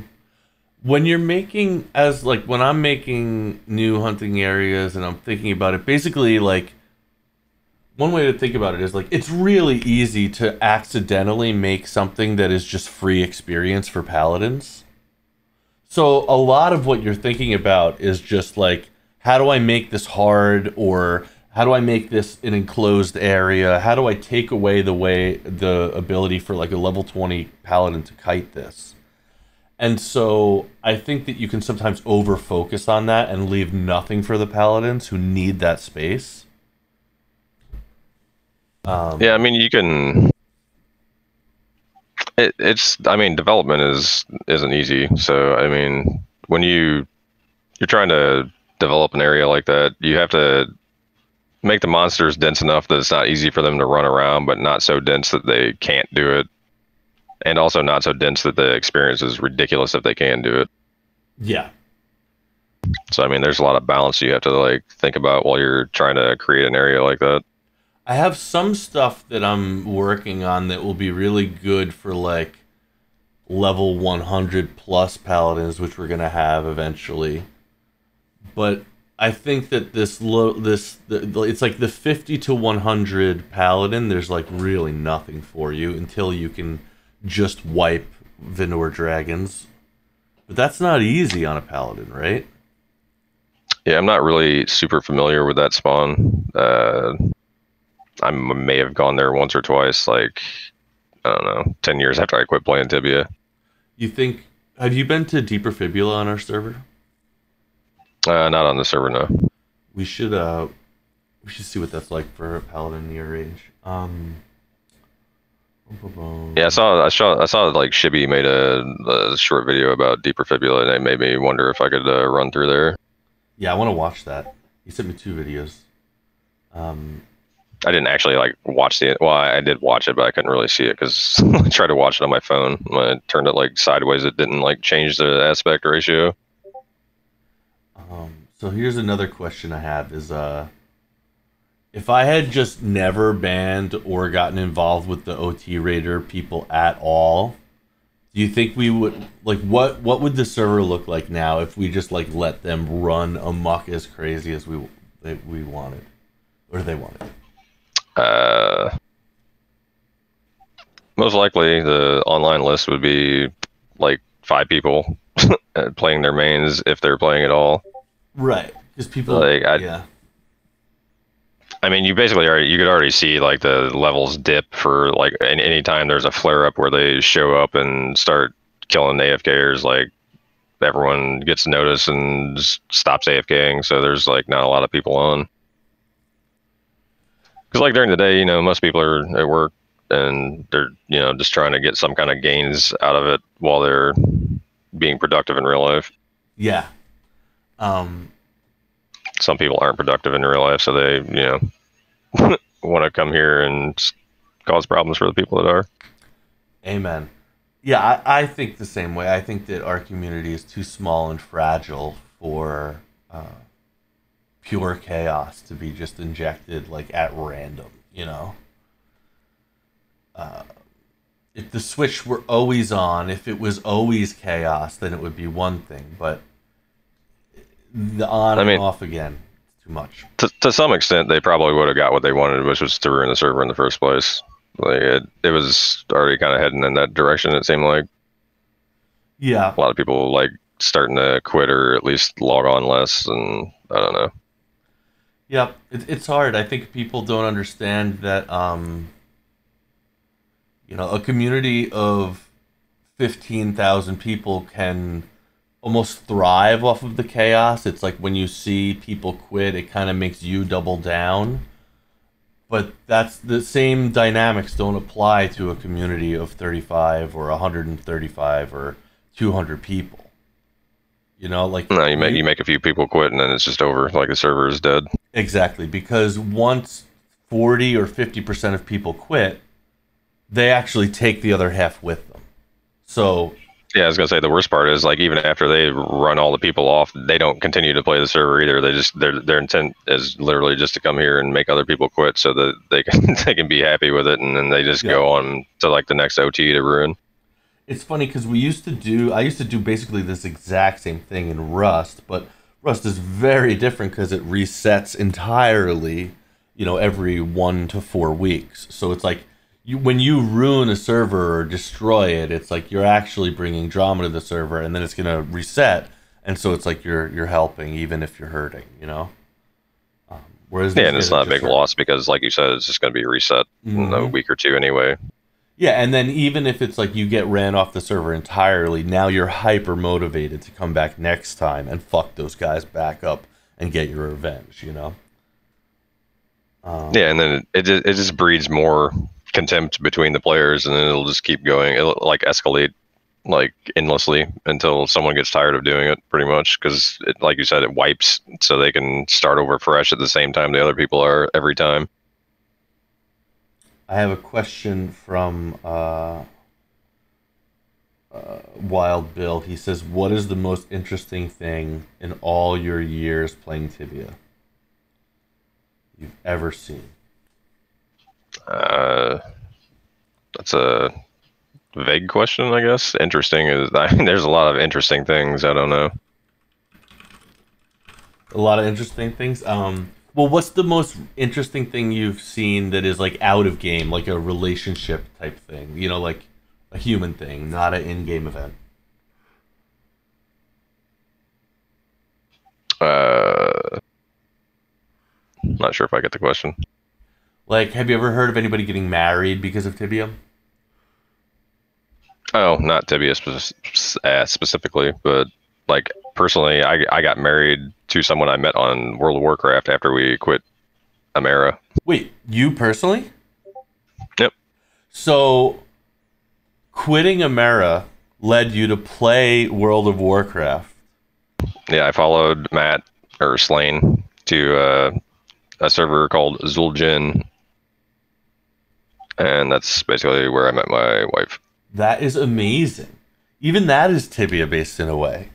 [SPEAKER 1] when you're making as like when I'm making new hunting areas and I'm thinking about it, basically like one way to think about it is like it's really easy to accidentally make something that is just free experience for paladins. So a lot of what you're thinking about is just like how do I make this hard or how do I make this an enclosed area? How do I take away the way the ability for like a level 20 paladin to kite this? And so I think that you can sometimes over focus on that and leave nothing for the paladins who need that space.
[SPEAKER 2] Um, yeah, I mean you can. It, it's I mean development is isn't easy. So I mean when you you're trying to develop an area like that, you have to make the monsters dense enough that it's not easy for them to run around, but not so dense that they can't do it, and also not so dense that the experience is ridiculous if they can do it.
[SPEAKER 1] Yeah.
[SPEAKER 2] So I mean, there's a lot of balance you have to like think about while you're trying to create an area like that.
[SPEAKER 1] I have some stuff that I'm working on that will be really good for like level 100 plus paladins, which we're gonna have eventually. But I think that this low, this the, it's like the 50 to 100 paladin. There's like really nothing for you until you can just wipe Venur dragons. But that's not easy on a paladin, right?
[SPEAKER 2] Yeah, I'm not really super familiar with that spawn. Uh, I may have gone there once or twice, like I don't know, ten years after I quit playing Tibia.
[SPEAKER 1] You think? Have you been to Deeper Fibula on our server?
[SPEAKER 2] Uh, not on the server, no.
[SPEAKER 1] We should uh, we should see what that's like for a paladin near range. Um.
[SPEAKER 2] Yeah, I saw, I saw, I saw like Shibby made a, a short video about Deeper Fibula, and it made me wonder if I could uh, run through there.
[SPEAKER 1] Yeah, I want to watch that. He sent me two videos. Um,
[SPEAKER 2] I didn't actually like watch the. Well, I did watch it, but I couldn't really see it because I tried to watch it on my phone. When I turned it like sideways, it didn't like change the aspect ratio.
[SPEAKER 1] Um, so here's another question I have: Is uh, if I had just never banned or gotten involved with the OT Raider people at all, do you think we would like what? What would the server look like now if we just like let them run amok as crazy as we we wanted, or they wanted?
[SPEAKER 2] Uh, most likely, the online list would be like five people playing their mains if they're playing at all.
[SPEAKER 1] Right, because people
[SPEAKER 2] like I,
[SPEAKER 1] yeah.
[SPEAKER 2] I mean, you basically already you could already see like the levels dip for like any time there's a flare up where they show up and start killing AFKers. Like everyone gets notice and stops AFKing, so there's like not a lot of people on. Because like during the day, you know, most people are at work and they're you know just trying to get some kind of gains out of it while they're being productive in real life.
[SPEAKER 1] Yeah. Um.
[SPEAKER 2] Some people aren't productive in real life, so they you know want to come here and cause problems for the people that are.
[SPEAKER 1] Amen. Yeah, I, I think the same way. I think that our community is too small and fragile for uh, pure chaos to be just injected like at random, you know? Uh, if the switch were always on, if it was always chaos, then it would be one thing, but the on
[SPEAKER 2] I
[SPEAKER 1] and off again, it's too much.
[SPEAKER 2] To, to some extent, they probably would have got what they wanted, which was to ruin the server in the first place. Like it, it was already kind of heading in that direction. It seemed like
[SPEAKER 1] Yeah,
[SPEAKER 2] a lot of people like starting to quit or at least log on less, and I don't know.
[SPEAKER 1] Yep, it, it's hard. I think people don't understand that. Um, you know, a community of fifteen thousand people can almost thrive off of the chaos. It's like when you see people quit, it kind of makes you double down. But that's the same dynamics don't apply to a community of thirty-five or hundred and thirty-five or two hundred people. You know, like
[SPEAKER 2] No, you make you make a few people quit, and then it's just over. Like the server is dead.
[SPEAKER 1] Exactly, because once 40 or 50% of people quit, they actually take the other half with them. So,
[SPEAKER 2] Yeah, I was gonna say the worst part is like even after they run all the people off, they don't continue to play the server either. They just their their intent is literally just to come here and make other people quit so that they can they can be happy with it, and then they just go on to like the next OT to ruin.
[SPEAKER 1] it's funny because we used to do, I used to do basically this exact same thing in Rust, but Rust is very different because it resets entirely, you know, every one to four weeks. So it's like, you, when you ruin a server or destroy it, it's like you're actually bringing drama to the server, and then it's gonna reset, and so it's like you're you're helping even if you're hurting, you know. Um, whereas
[SPEAKER 2] Yeah, and it's not a big loss because, like you said, it's just gonna be reset in a
[SPEAKER 1] Mhm.
[SPEAKER 2] week or two anyway.
[SPEAKER 1] Yeah, and then even if it's like you get ran off the server entirely, now you're hyper motivated to come back next time and fuck those guys back up and get your revenge. You know. Um,
[SPEAKER 2] Yeah, and then it it just, breeds more contempt between the players, and then it'll just keep going. It'll like escalate like endlessly until someone gets tired of doing it pretty much because like you said it wipes so they can start over fresh at the same time the other people are every time
[SPEAKER 1] I have a question from uh, uh, Wild Bill. He says, "What is the most interesting thing in all your years playing Tibia you've ever seen?"
[SPEAKER 2] uh, that's a vague question i guess interesting is I mean, there's a lot of interesting things i don't know
[SPEAKER 1] A lot of interesting things. Um, well, what's the most interesting thing you've seen that is like out of game, like a relationship type thing? You know, like a human thing, not an in-game event.
[SPEAKER 2] uh not sure if i get the question
[SPEAKER 1] Like, have you ever heard of anybody getting married because of Tibia?
[SPEAKER 2] Oh, not Tibia spe- uh, specifically, but like personally, I I got married to someone I met on World of Warcraft after we quit Amera.
[SPEAKER 1] Wait, you personally?
[SPEAKER 2] Yep.
[SPEAKER 1] So, quitting Amera led you to play World of Warcraft.
[SPEAKER 2] Yeah, I followed Matt or Slane to uh, a server called Zuljin, and that's basically where I met my wife.
[SPEAKER 1] That is amazing. Even that is Tibia based in a way.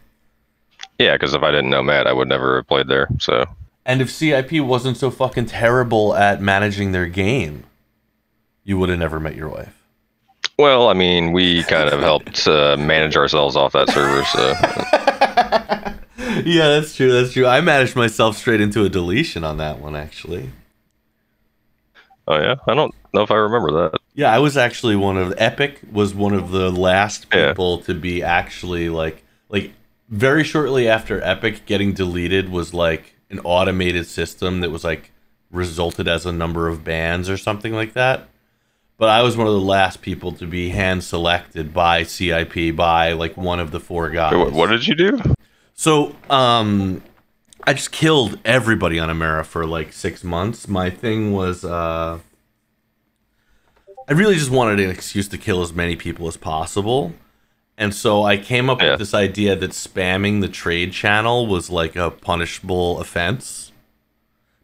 [SPEAKER 2] Yeah, because if I didn't know Matt, I would never have played there. So
[SPEAKER 1] And if CIP wasn't so fucking terrible at managing their game, you would have never met your wife.
[SPEAKER 2] Well, I mean, we kind of helped uh, manage ourselves off that server, so
[SPEAKER 1] yeah, that's true. That's true. I managed myself straight into a deletion on that one, actually.
[SPEAKER 2] oh yeah, I don't know if I remember that.
[SPEAKER 1] Yeah, I was actually one of Epic was one of the last
[SPEAKER 2] Yeah.
[SPEAKER 1] people to be actually like like very shortly after Epic getting deleted was like an automated system that was like resulted as a number of bans or something like that. But I was one of the last people to be hand selected by CIP by like one of the four guys.
[SPEAKER 2] What did you do?
[SPEAKER 1] So, um, I just killed everybody on Amera for like six months. My thing was, uh, I really just wanted an excuse to kill as many people as possible. And so I came up
[SPEAKER 2] Yeah.
[SPEAKER 1] with this idea that spamming the trade channel was like a punishable offense.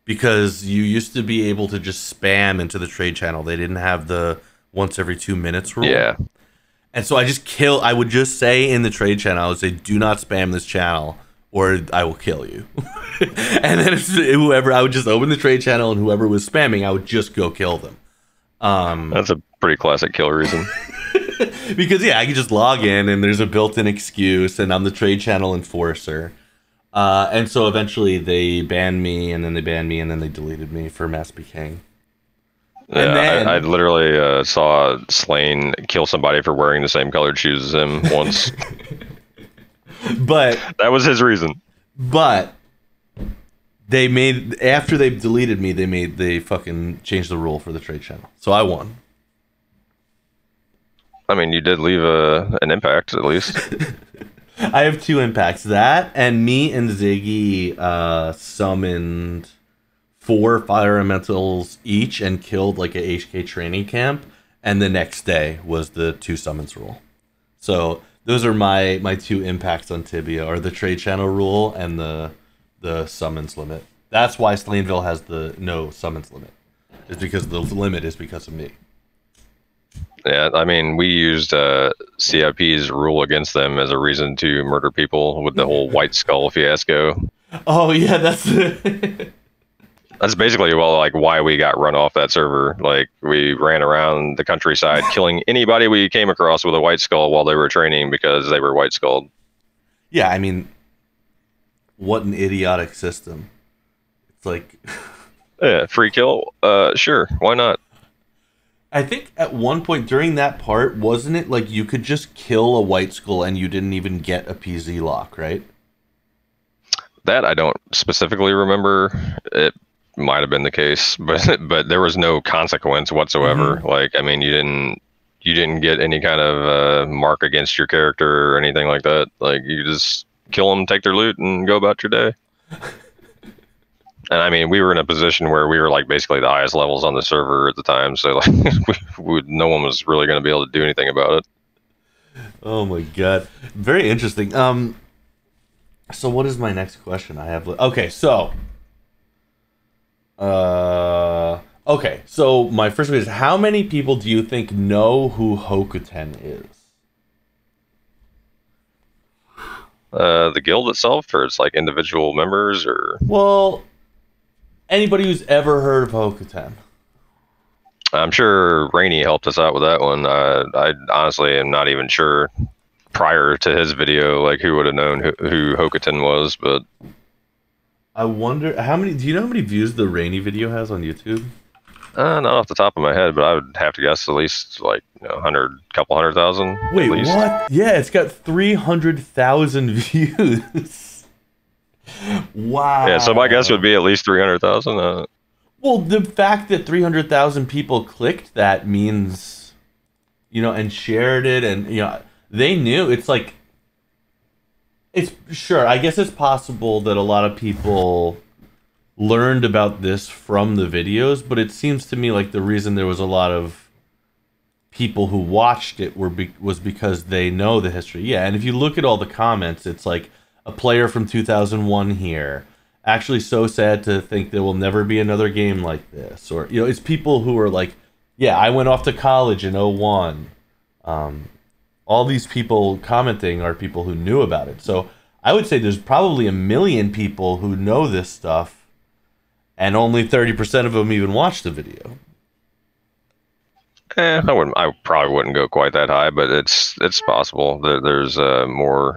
[SPEAKER 1] Because you used to be able to just spam into the trade channel. They didn't have the once every two minutes rule.
[SPEAKER 2] Yeah,
[SPEAKER 1] And so I just kill. I would just say in the trade channel, I would say, "Do not spam this channel, or I will kill you." and then whoever I would just open the trade channel, and whoever was spamming, I would just go kill them. Um,
[SPEAKER 2] that's a pretty classic kill reason.
[SPEAKER 1] because yeah, I could just log in, and there's a built-in excuse, and I'm the trade channel enforcer. Uh, and so eventually they banned me, and then they banned me, and then they deleted me for mass PKing.
[SPEAKER 2] Yeah,
[SPEAKER 1] then-
[SPEAKER 2] I, I literally uh, saw Slane kill somebody for wearing the same colored shoes as him once.
[SPEAKER 1] But
[SPEAKER 2] that was his reason.
[SPEAKER 1] But they made after they deleted me, they made they fucking changed the rule for the trade channel. So I won.
[SPEAKER 2] I mean, you did leave a an impact at least.
[SPEAKER 1] I have two impacts. That and me and Ziggy uh, summoned four fire elementals each and killed like a HK training camp. And the next day was the two summons rule. So those are my my two impacts on Tibia, are the trade channel rule and the the summons limit. That's why Slaynville has the no summons limit. Is because the limit is because of me.
[SPEAKER 2] Yeah, I mean, we used uh, CIP's rule against them as a reason to murder people with the whole White Skull fiasco.
[SPEAKER 1] Oh yeah, that's
[SPEAKER 2] That's basically well, like why we got run off that server. Like we ran around the countryside killing anybody we came across with a White Skull while they were training because they were White Skulled.
[SPEAKER 1] Yeah, I mean, what an idiotic system. It's like,
[SPEAKER 2] Yeah, free kill. Uh, sure, why not?
[SPEAKER 1] I think at one point during that part, wasn't it like you could just kill a white skull and you didn't even get a PZ lock, right?
[SPEAKER 2] That I don't specifically remember. It might have been the case, but but there was no consequence whatsoever. Like I mean, you didn't you didn't get any kind of uh, mark against your character or anything like that. Like you just kill them, take their loot, and go about your day. And I mean, we were in a position where we were like basically the highest levels on the server at the time, so like we, we, no one was really going to be able to do anything about it.
[SPEAKER 1] oh my god, very interesting. Um, so what is my next question? I have okay, so, uh, okay, so my first question is: How many people do you think know who Hokuten is?
[SPEAKER 2] Uh, the guild itself, or it's like individual members, or
[SPEAKER 1] Well, anybody who's ever heard of Hokuten.
[SPEAKER 2] I'm sure Rainey helped us out with that one. Uh, I honestly am not even sure prior to his video, like who would have known who, who Hokuten was, but
[SPEAKER 1] I wonder how many. Do you know how many views the Rainy video has on YouTube?
[SPEAKER 2] uh, not off the top of my head, but I would have to guess at least like you know, hundred, couple hundred thousand.
[SPEAKER 1] Wait,
[SPEAKER 2] at least.
[SPEAKER 1] what? Yeah, it's got three hundred thousand views. Wow.
[SPEAKER 2] Yeah, so my guess would be at least three hundred thousand. Uh,
[SPEAKER 1] Well, the fact that 300,000 people clicked that means, you know, and shared it, and, you know, they knew. It's like, it's sure, I guess it's possible that a lot of people learned about this from the videos, but it seems to me like the reason there was a lot of people who watched it were be- was because they know the history. Yeah, and if you look at all the comments, it's like a player from 2001 here. Actually, so sad to think there will never be another game like this. Or you know, it's people who are like, yeah, I went off to college in 01. Um, all these people commenting are people who knew about it. So I would say there's probably a million people who know this stuff, and only 30% of them even watch the video.
[SPEAKER 2] eh, I wouldn't. I probably wouldn't go quite that high, but it's it's possible. that there's uh, more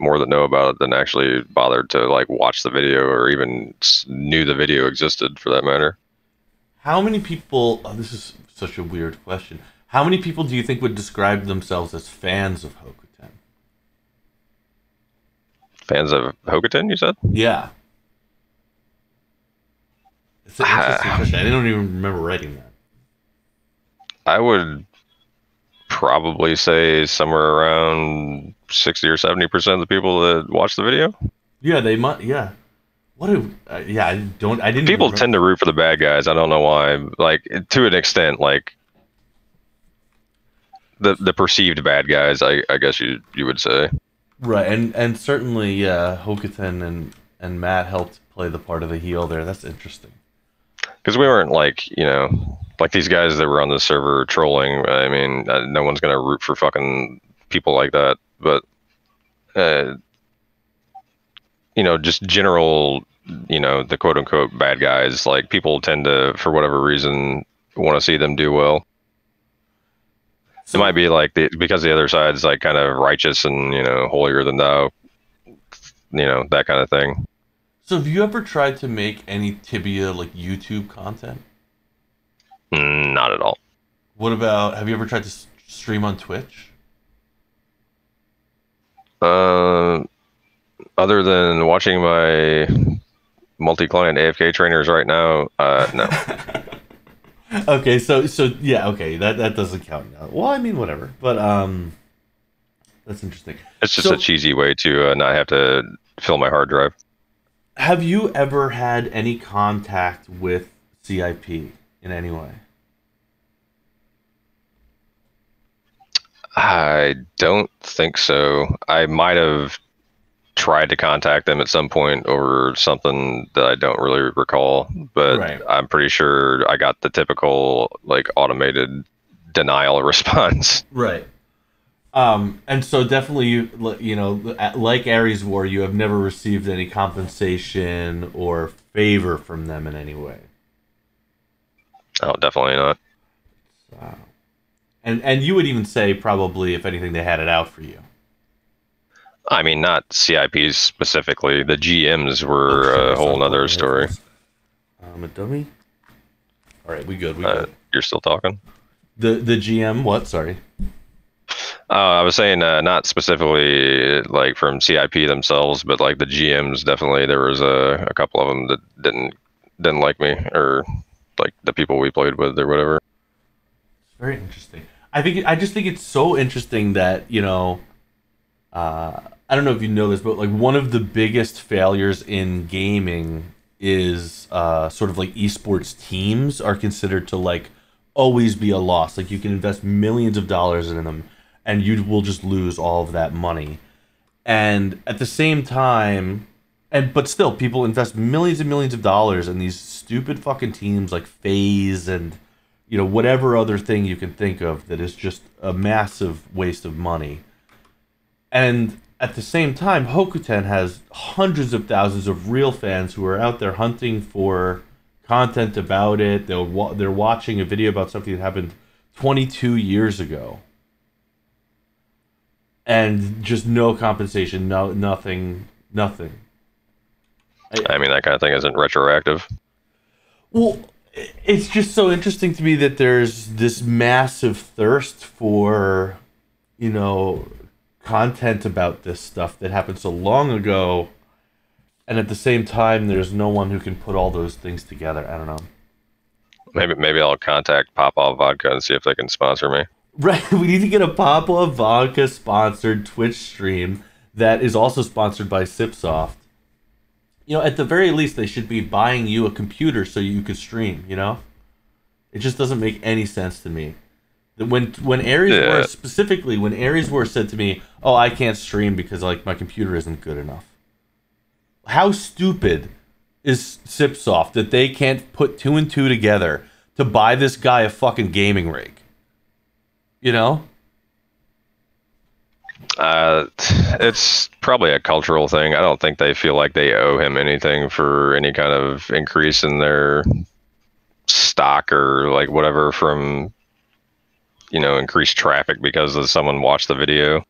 [SPEAKER 2] more that know about it than actually bothered to like watch the video or even knew the video existed for that matter.
[SPEAKER 1] How many people? Oh, this is such a weird question. How many people do you think would describe themselves as fans of Hokuten?
[SPEAKER 2] Fans of Hokuten, you said?
[SPEAKER 1] Yeah. It's an interesting question. I don't even remember writing that.
[SPEAKER 2] I would probably say somewhere around sixty or seventy percent of the people that watch the video.
[SPEAKER 1] Yeah, they might. Yeah. What? A, uh, yeah, I don't. I didn't.
[SPEAKER 2] People
[SPEAKER 1] remember-
[SPEAKER 2] tend to root for the bad guys. I don't know why. Like to an extent, like the the perceived bad guys. I, I guess you you would say.
[SPEAKER 1] Right, and and certainly, yeah, Hokuten and and Matt helped play the part of the heel there. That's interesting.
[SPEAKER 2] because we weren't like you know like these guys that were on the server trolling i mean uh, no one's gonna root for fucking people like that but uh you know just general you know the quote unquote bad guys like people tend to for whatever reason want to see them do well it might be like the because the other side's like kind of righteous and you know holier than thou you know that kind of thing
[SPEAKER 1] So, have you ever tried to make any Tibia like YouTube content?
[SPEAKER 2] Mm, not at all
[SPEAKER 1] What about? Have you ever tried to stream on Twitch?
[SPEAKER 2] Uh, other than watching my multi-client AFK trainers right now, uh, no.
[SPEAKER 1] okay, so so yeah, okay, that that doesn't count now. Well, I mean, whatever, but um, that's interesting.
[SPEAKER 2] It's just
[SPEAKER 1] So-
[SPEAKER 2] a cheesy way to uh, not have to fill my hard drive.
[SPEAKER 1] Have you ever had any contact with CIP in any way?
[SPEAKER 2] I don't think so. I might have tried to contact them at some point over something that I don't really recall, but
[SPEAKER 1] Right.
[SPEAKER 2] I'm pretty sure I got the typical like automated denial response.
[SPEAKER 1] Right. Um, and so definitely, you you know, like Ares War, you have never received any compensation or favor from them in any way.
[SPEAKER 2] Oh, definitely not.
[SPEAKER 1] Wow. And and you would even say probably, if anything, they had it out for you.
[SPEAKER 2] I mean, not CIPs specifically. The GMs were a whole nother story.
[SPEAKER 1] Um, a dummy. All right, we good. We
[SPEAKER 2] Uh,
[SPEAKER 1] good.
[SPEAKER 2] you're still talking?
[SPEAKER 1] The the GM. What? Sorry.
[SPEAKER 2] Uh, I was saying uh, not specifically like from CIP themselves, but like the GMs. Definitely, there was a, a couple of them that didn't didn't like me, or like the people we played with, or whatever.
[SPEAKER 1] Very interesting. I think I just think it's so interesting that you know, uh, I don't know if you know this, but like one of the biggest failures in gaming is uh, sort of like esports teams are considered to like always be a loss. Like you can invest millions of dollars in them, and you will just lose all of that money. And at the same time, and but still, people invest millions and millions of dollars in these stupid fucking teams like FaZe and you know whatever other thing you can think of that is just a massive waste of money. And at the same time, Hokuten has hundreds of thousands of real fans who are out there hunting for content about it. They'll wa- they're watching a video about something that happened 22 years ago, and just no compensation, no nothing, nothing.
[SPEAKER 2] I mean, that kind of thing isn't retroactive.
[SPEAKER 1] Well, it's just so interesting to me that there's this massive thirst for, you know, content about this stuff that happened so long ago, and at the same time, there's no one who can put all those things together. I don't know.
[SPEAKER 2] Maybe maybe I'll contact Popov Vodka and see if they can sponsor me.
[SPEAKER 1] Right, we need to get a Popov Vodka sponsored Twitch stream that is also sponsored by CipSoft. You know, at the very least, they should be buying you a computer so you could stream. You know, it just doesn't make any sense to me. That When when Aries
[SPEAKER 2] Yeah.
[SPEAKER 1] War specifically when Aries War said to me, "Oh, I can't stream because like my computer isn't good enough." How stupid is CipSoft that they can't put two and two together to buy this guy a fucking gaming rig? You know?
[SPEAKER 2] Uh, it's probably a cultural thing. I don't think they feel like they owe him anything for any kind of increase in their stock or like whatever from you know increased traffic because of someone watched the video.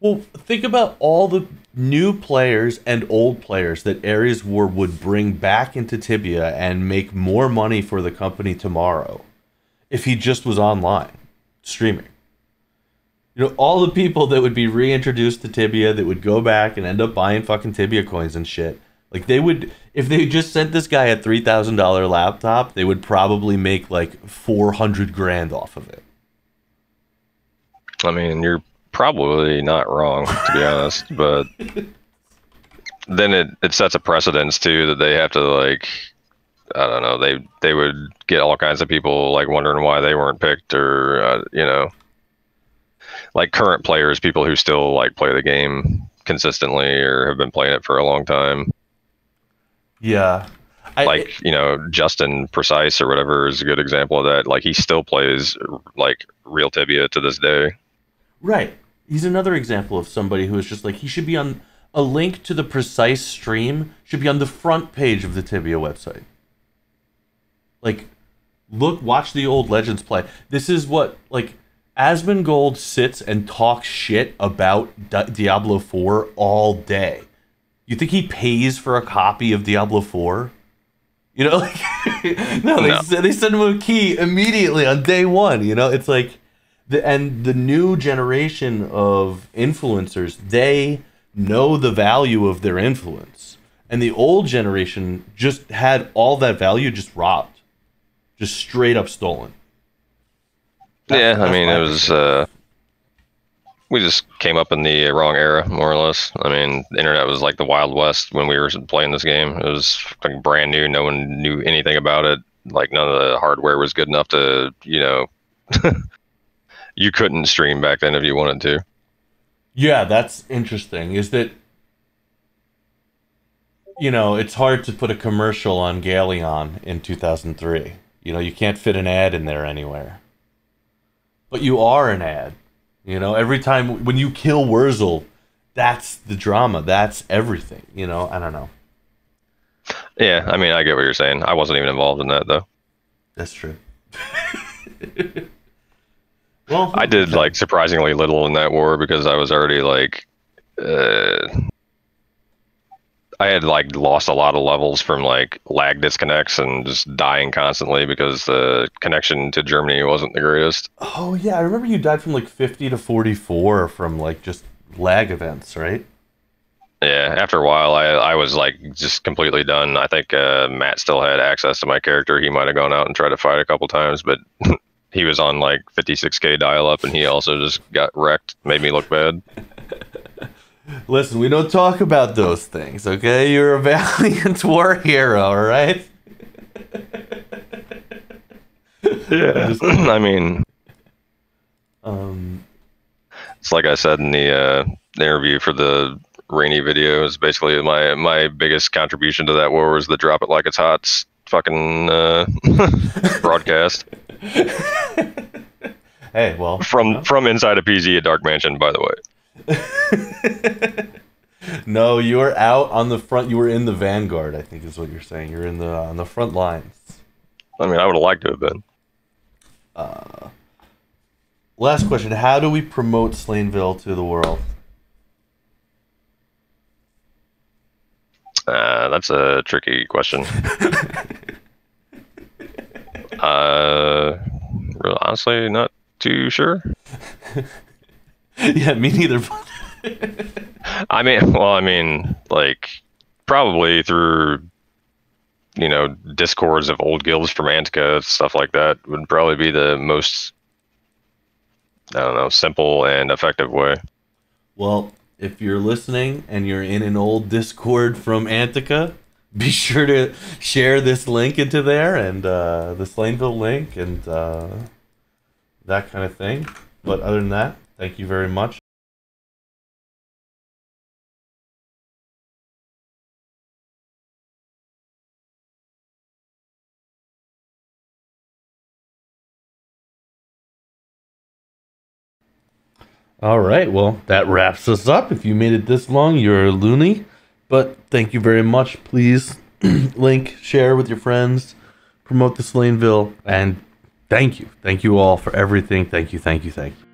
[SPEAKER 1] Well, think about all the new players and old players that Ares War would bring back into Tibia and make more money for the company tomorrow if he just was online streaming. You know, all the people that would be reintroduced to Tibia that would go back and end up buying fucking Tibia coins and shit. Like they would if they just sent this guy a three thousand dollar laptop, they would probably make like four hundred grand off of it.
[SPEAKER 2] I mean, you're probably not wrong to be honest, but then it, it sets a precedence too that they have to like I don't know they they would get all kinds of people like wondering why they weren't picked or uh, you know like current players people who still like play the game consistently or have been playing it for a long time
[SPEAKER 1] Yeah. I,
[SPEAKER 2] like you know Justin Precise or whatever is a good example of that like he still plays like real Tibia to this day
[SPEAKER 1] Right. He's another example of somebody who is just like he should be on a link to the precise stream should be on the front page of the Tibia website. Like look watch the old legends play. This is what like Asmongold sits and talks shit about Di- Diablo 4 all day. You think he pays for a copy of Diablo 4? You know, like no, they
[SPEAKER 2] No.
[SPEAKER 1] they send him a key immediately on day one. You know, it's like the and the new generation of influencers they know the value of their influence, and the old generation just had all that value just robbed, just straight up stolen. That's-
[SPEAKER 2] yeah, I mean, it was. Uh, we just came up in the wrong era, more or less. I mean, the internet was like the Wild West when we were playing this game. It was like brand new. No one knew anything about it. Like none of the hardware was good enough to, you know, you couldn't stream back then if you wanted to.
[SPEAKER 1] Yeah, that's interesting. Is that you know, it's hard to put a commercial on Ghaleon in 2003. You know, you can't fit an ad in there anywhere. But you are an ad. You know, every time when you kill Wurzel, that's the drama. That's everything. You know, I don't know.
[SPEAKER 2] Yeah, I mean, I get what you're saying. I wasn't even involved in that though.
[SPEAKER 1] That's true. well,
[SPEAKER 2] I did like surprisingly little in that war because I was already like, uh, I had like lost a lot of levels from like lag disconnects and just dying constantly because the connection to Germany wasn't the greatest.
[SPEAKER 1] Oh yeah, I remember you died from like 50 to 44 from like just lag events, right?
[SPEAKER 2] Yeah, after a while, I I was like just completely done. I think uh, Matt still had access to my character. He might have gone out and tried to fight a couple times, but he was on like 56k dial up, and he also just got wrecked. Made me look bad.
[SPEAKER 1] Listen, we don't talk about those things, okay? You're a valiant war hero, all right?
[SPEAKER 2] Yeah, I mean,
[SPEAKER 1] Um,
[SPEAKER 2] it's like I said in the uh, interview for the rainy video. Is basically my my biggest contribution to that war was the drop it like it's hot fucking uh, broadcast.
[SPEAKER 1] hey, well,
[SPEAKER 2] from
[SPEAKER 1] you know.
[SPEAKER 2] from inside a PZ, a dark mansion, by the way.
[SPEAKER 1] no, you were out on the front. You were in the vanguard. I think is what you're saying. You're in the on the front lines.
[SPEAKER 2] I mean, I would have liked to have been.
[SPEAKER 1] Uh, last question: How do we promote Slaynville to the world?
[SPEAKER 2] Uh, that's a tricky question. uh, really, honestly, not too sure.
[SPEAKER 1] yeah, me neither.
[SPEAKER 2] I mean, well, I mean, like probably through you know discords of old guilds from Antica, stuff like that would probably be the most I don't know simple and effective way.
[SPEAKER 1] Well, if you're listening and you're in an old Discord from Antica, be sure to share this link into there and uh, the Slaynville link and uh, that kind of thing. But other than that, thank you very much. All right, well, that wraps us up. If you made it this long, you're a loony. But thank you very much. Please link, share with your friends, promote the Slaynville, and thank you. Thank you all for everything. Thank you, thank you, thank you.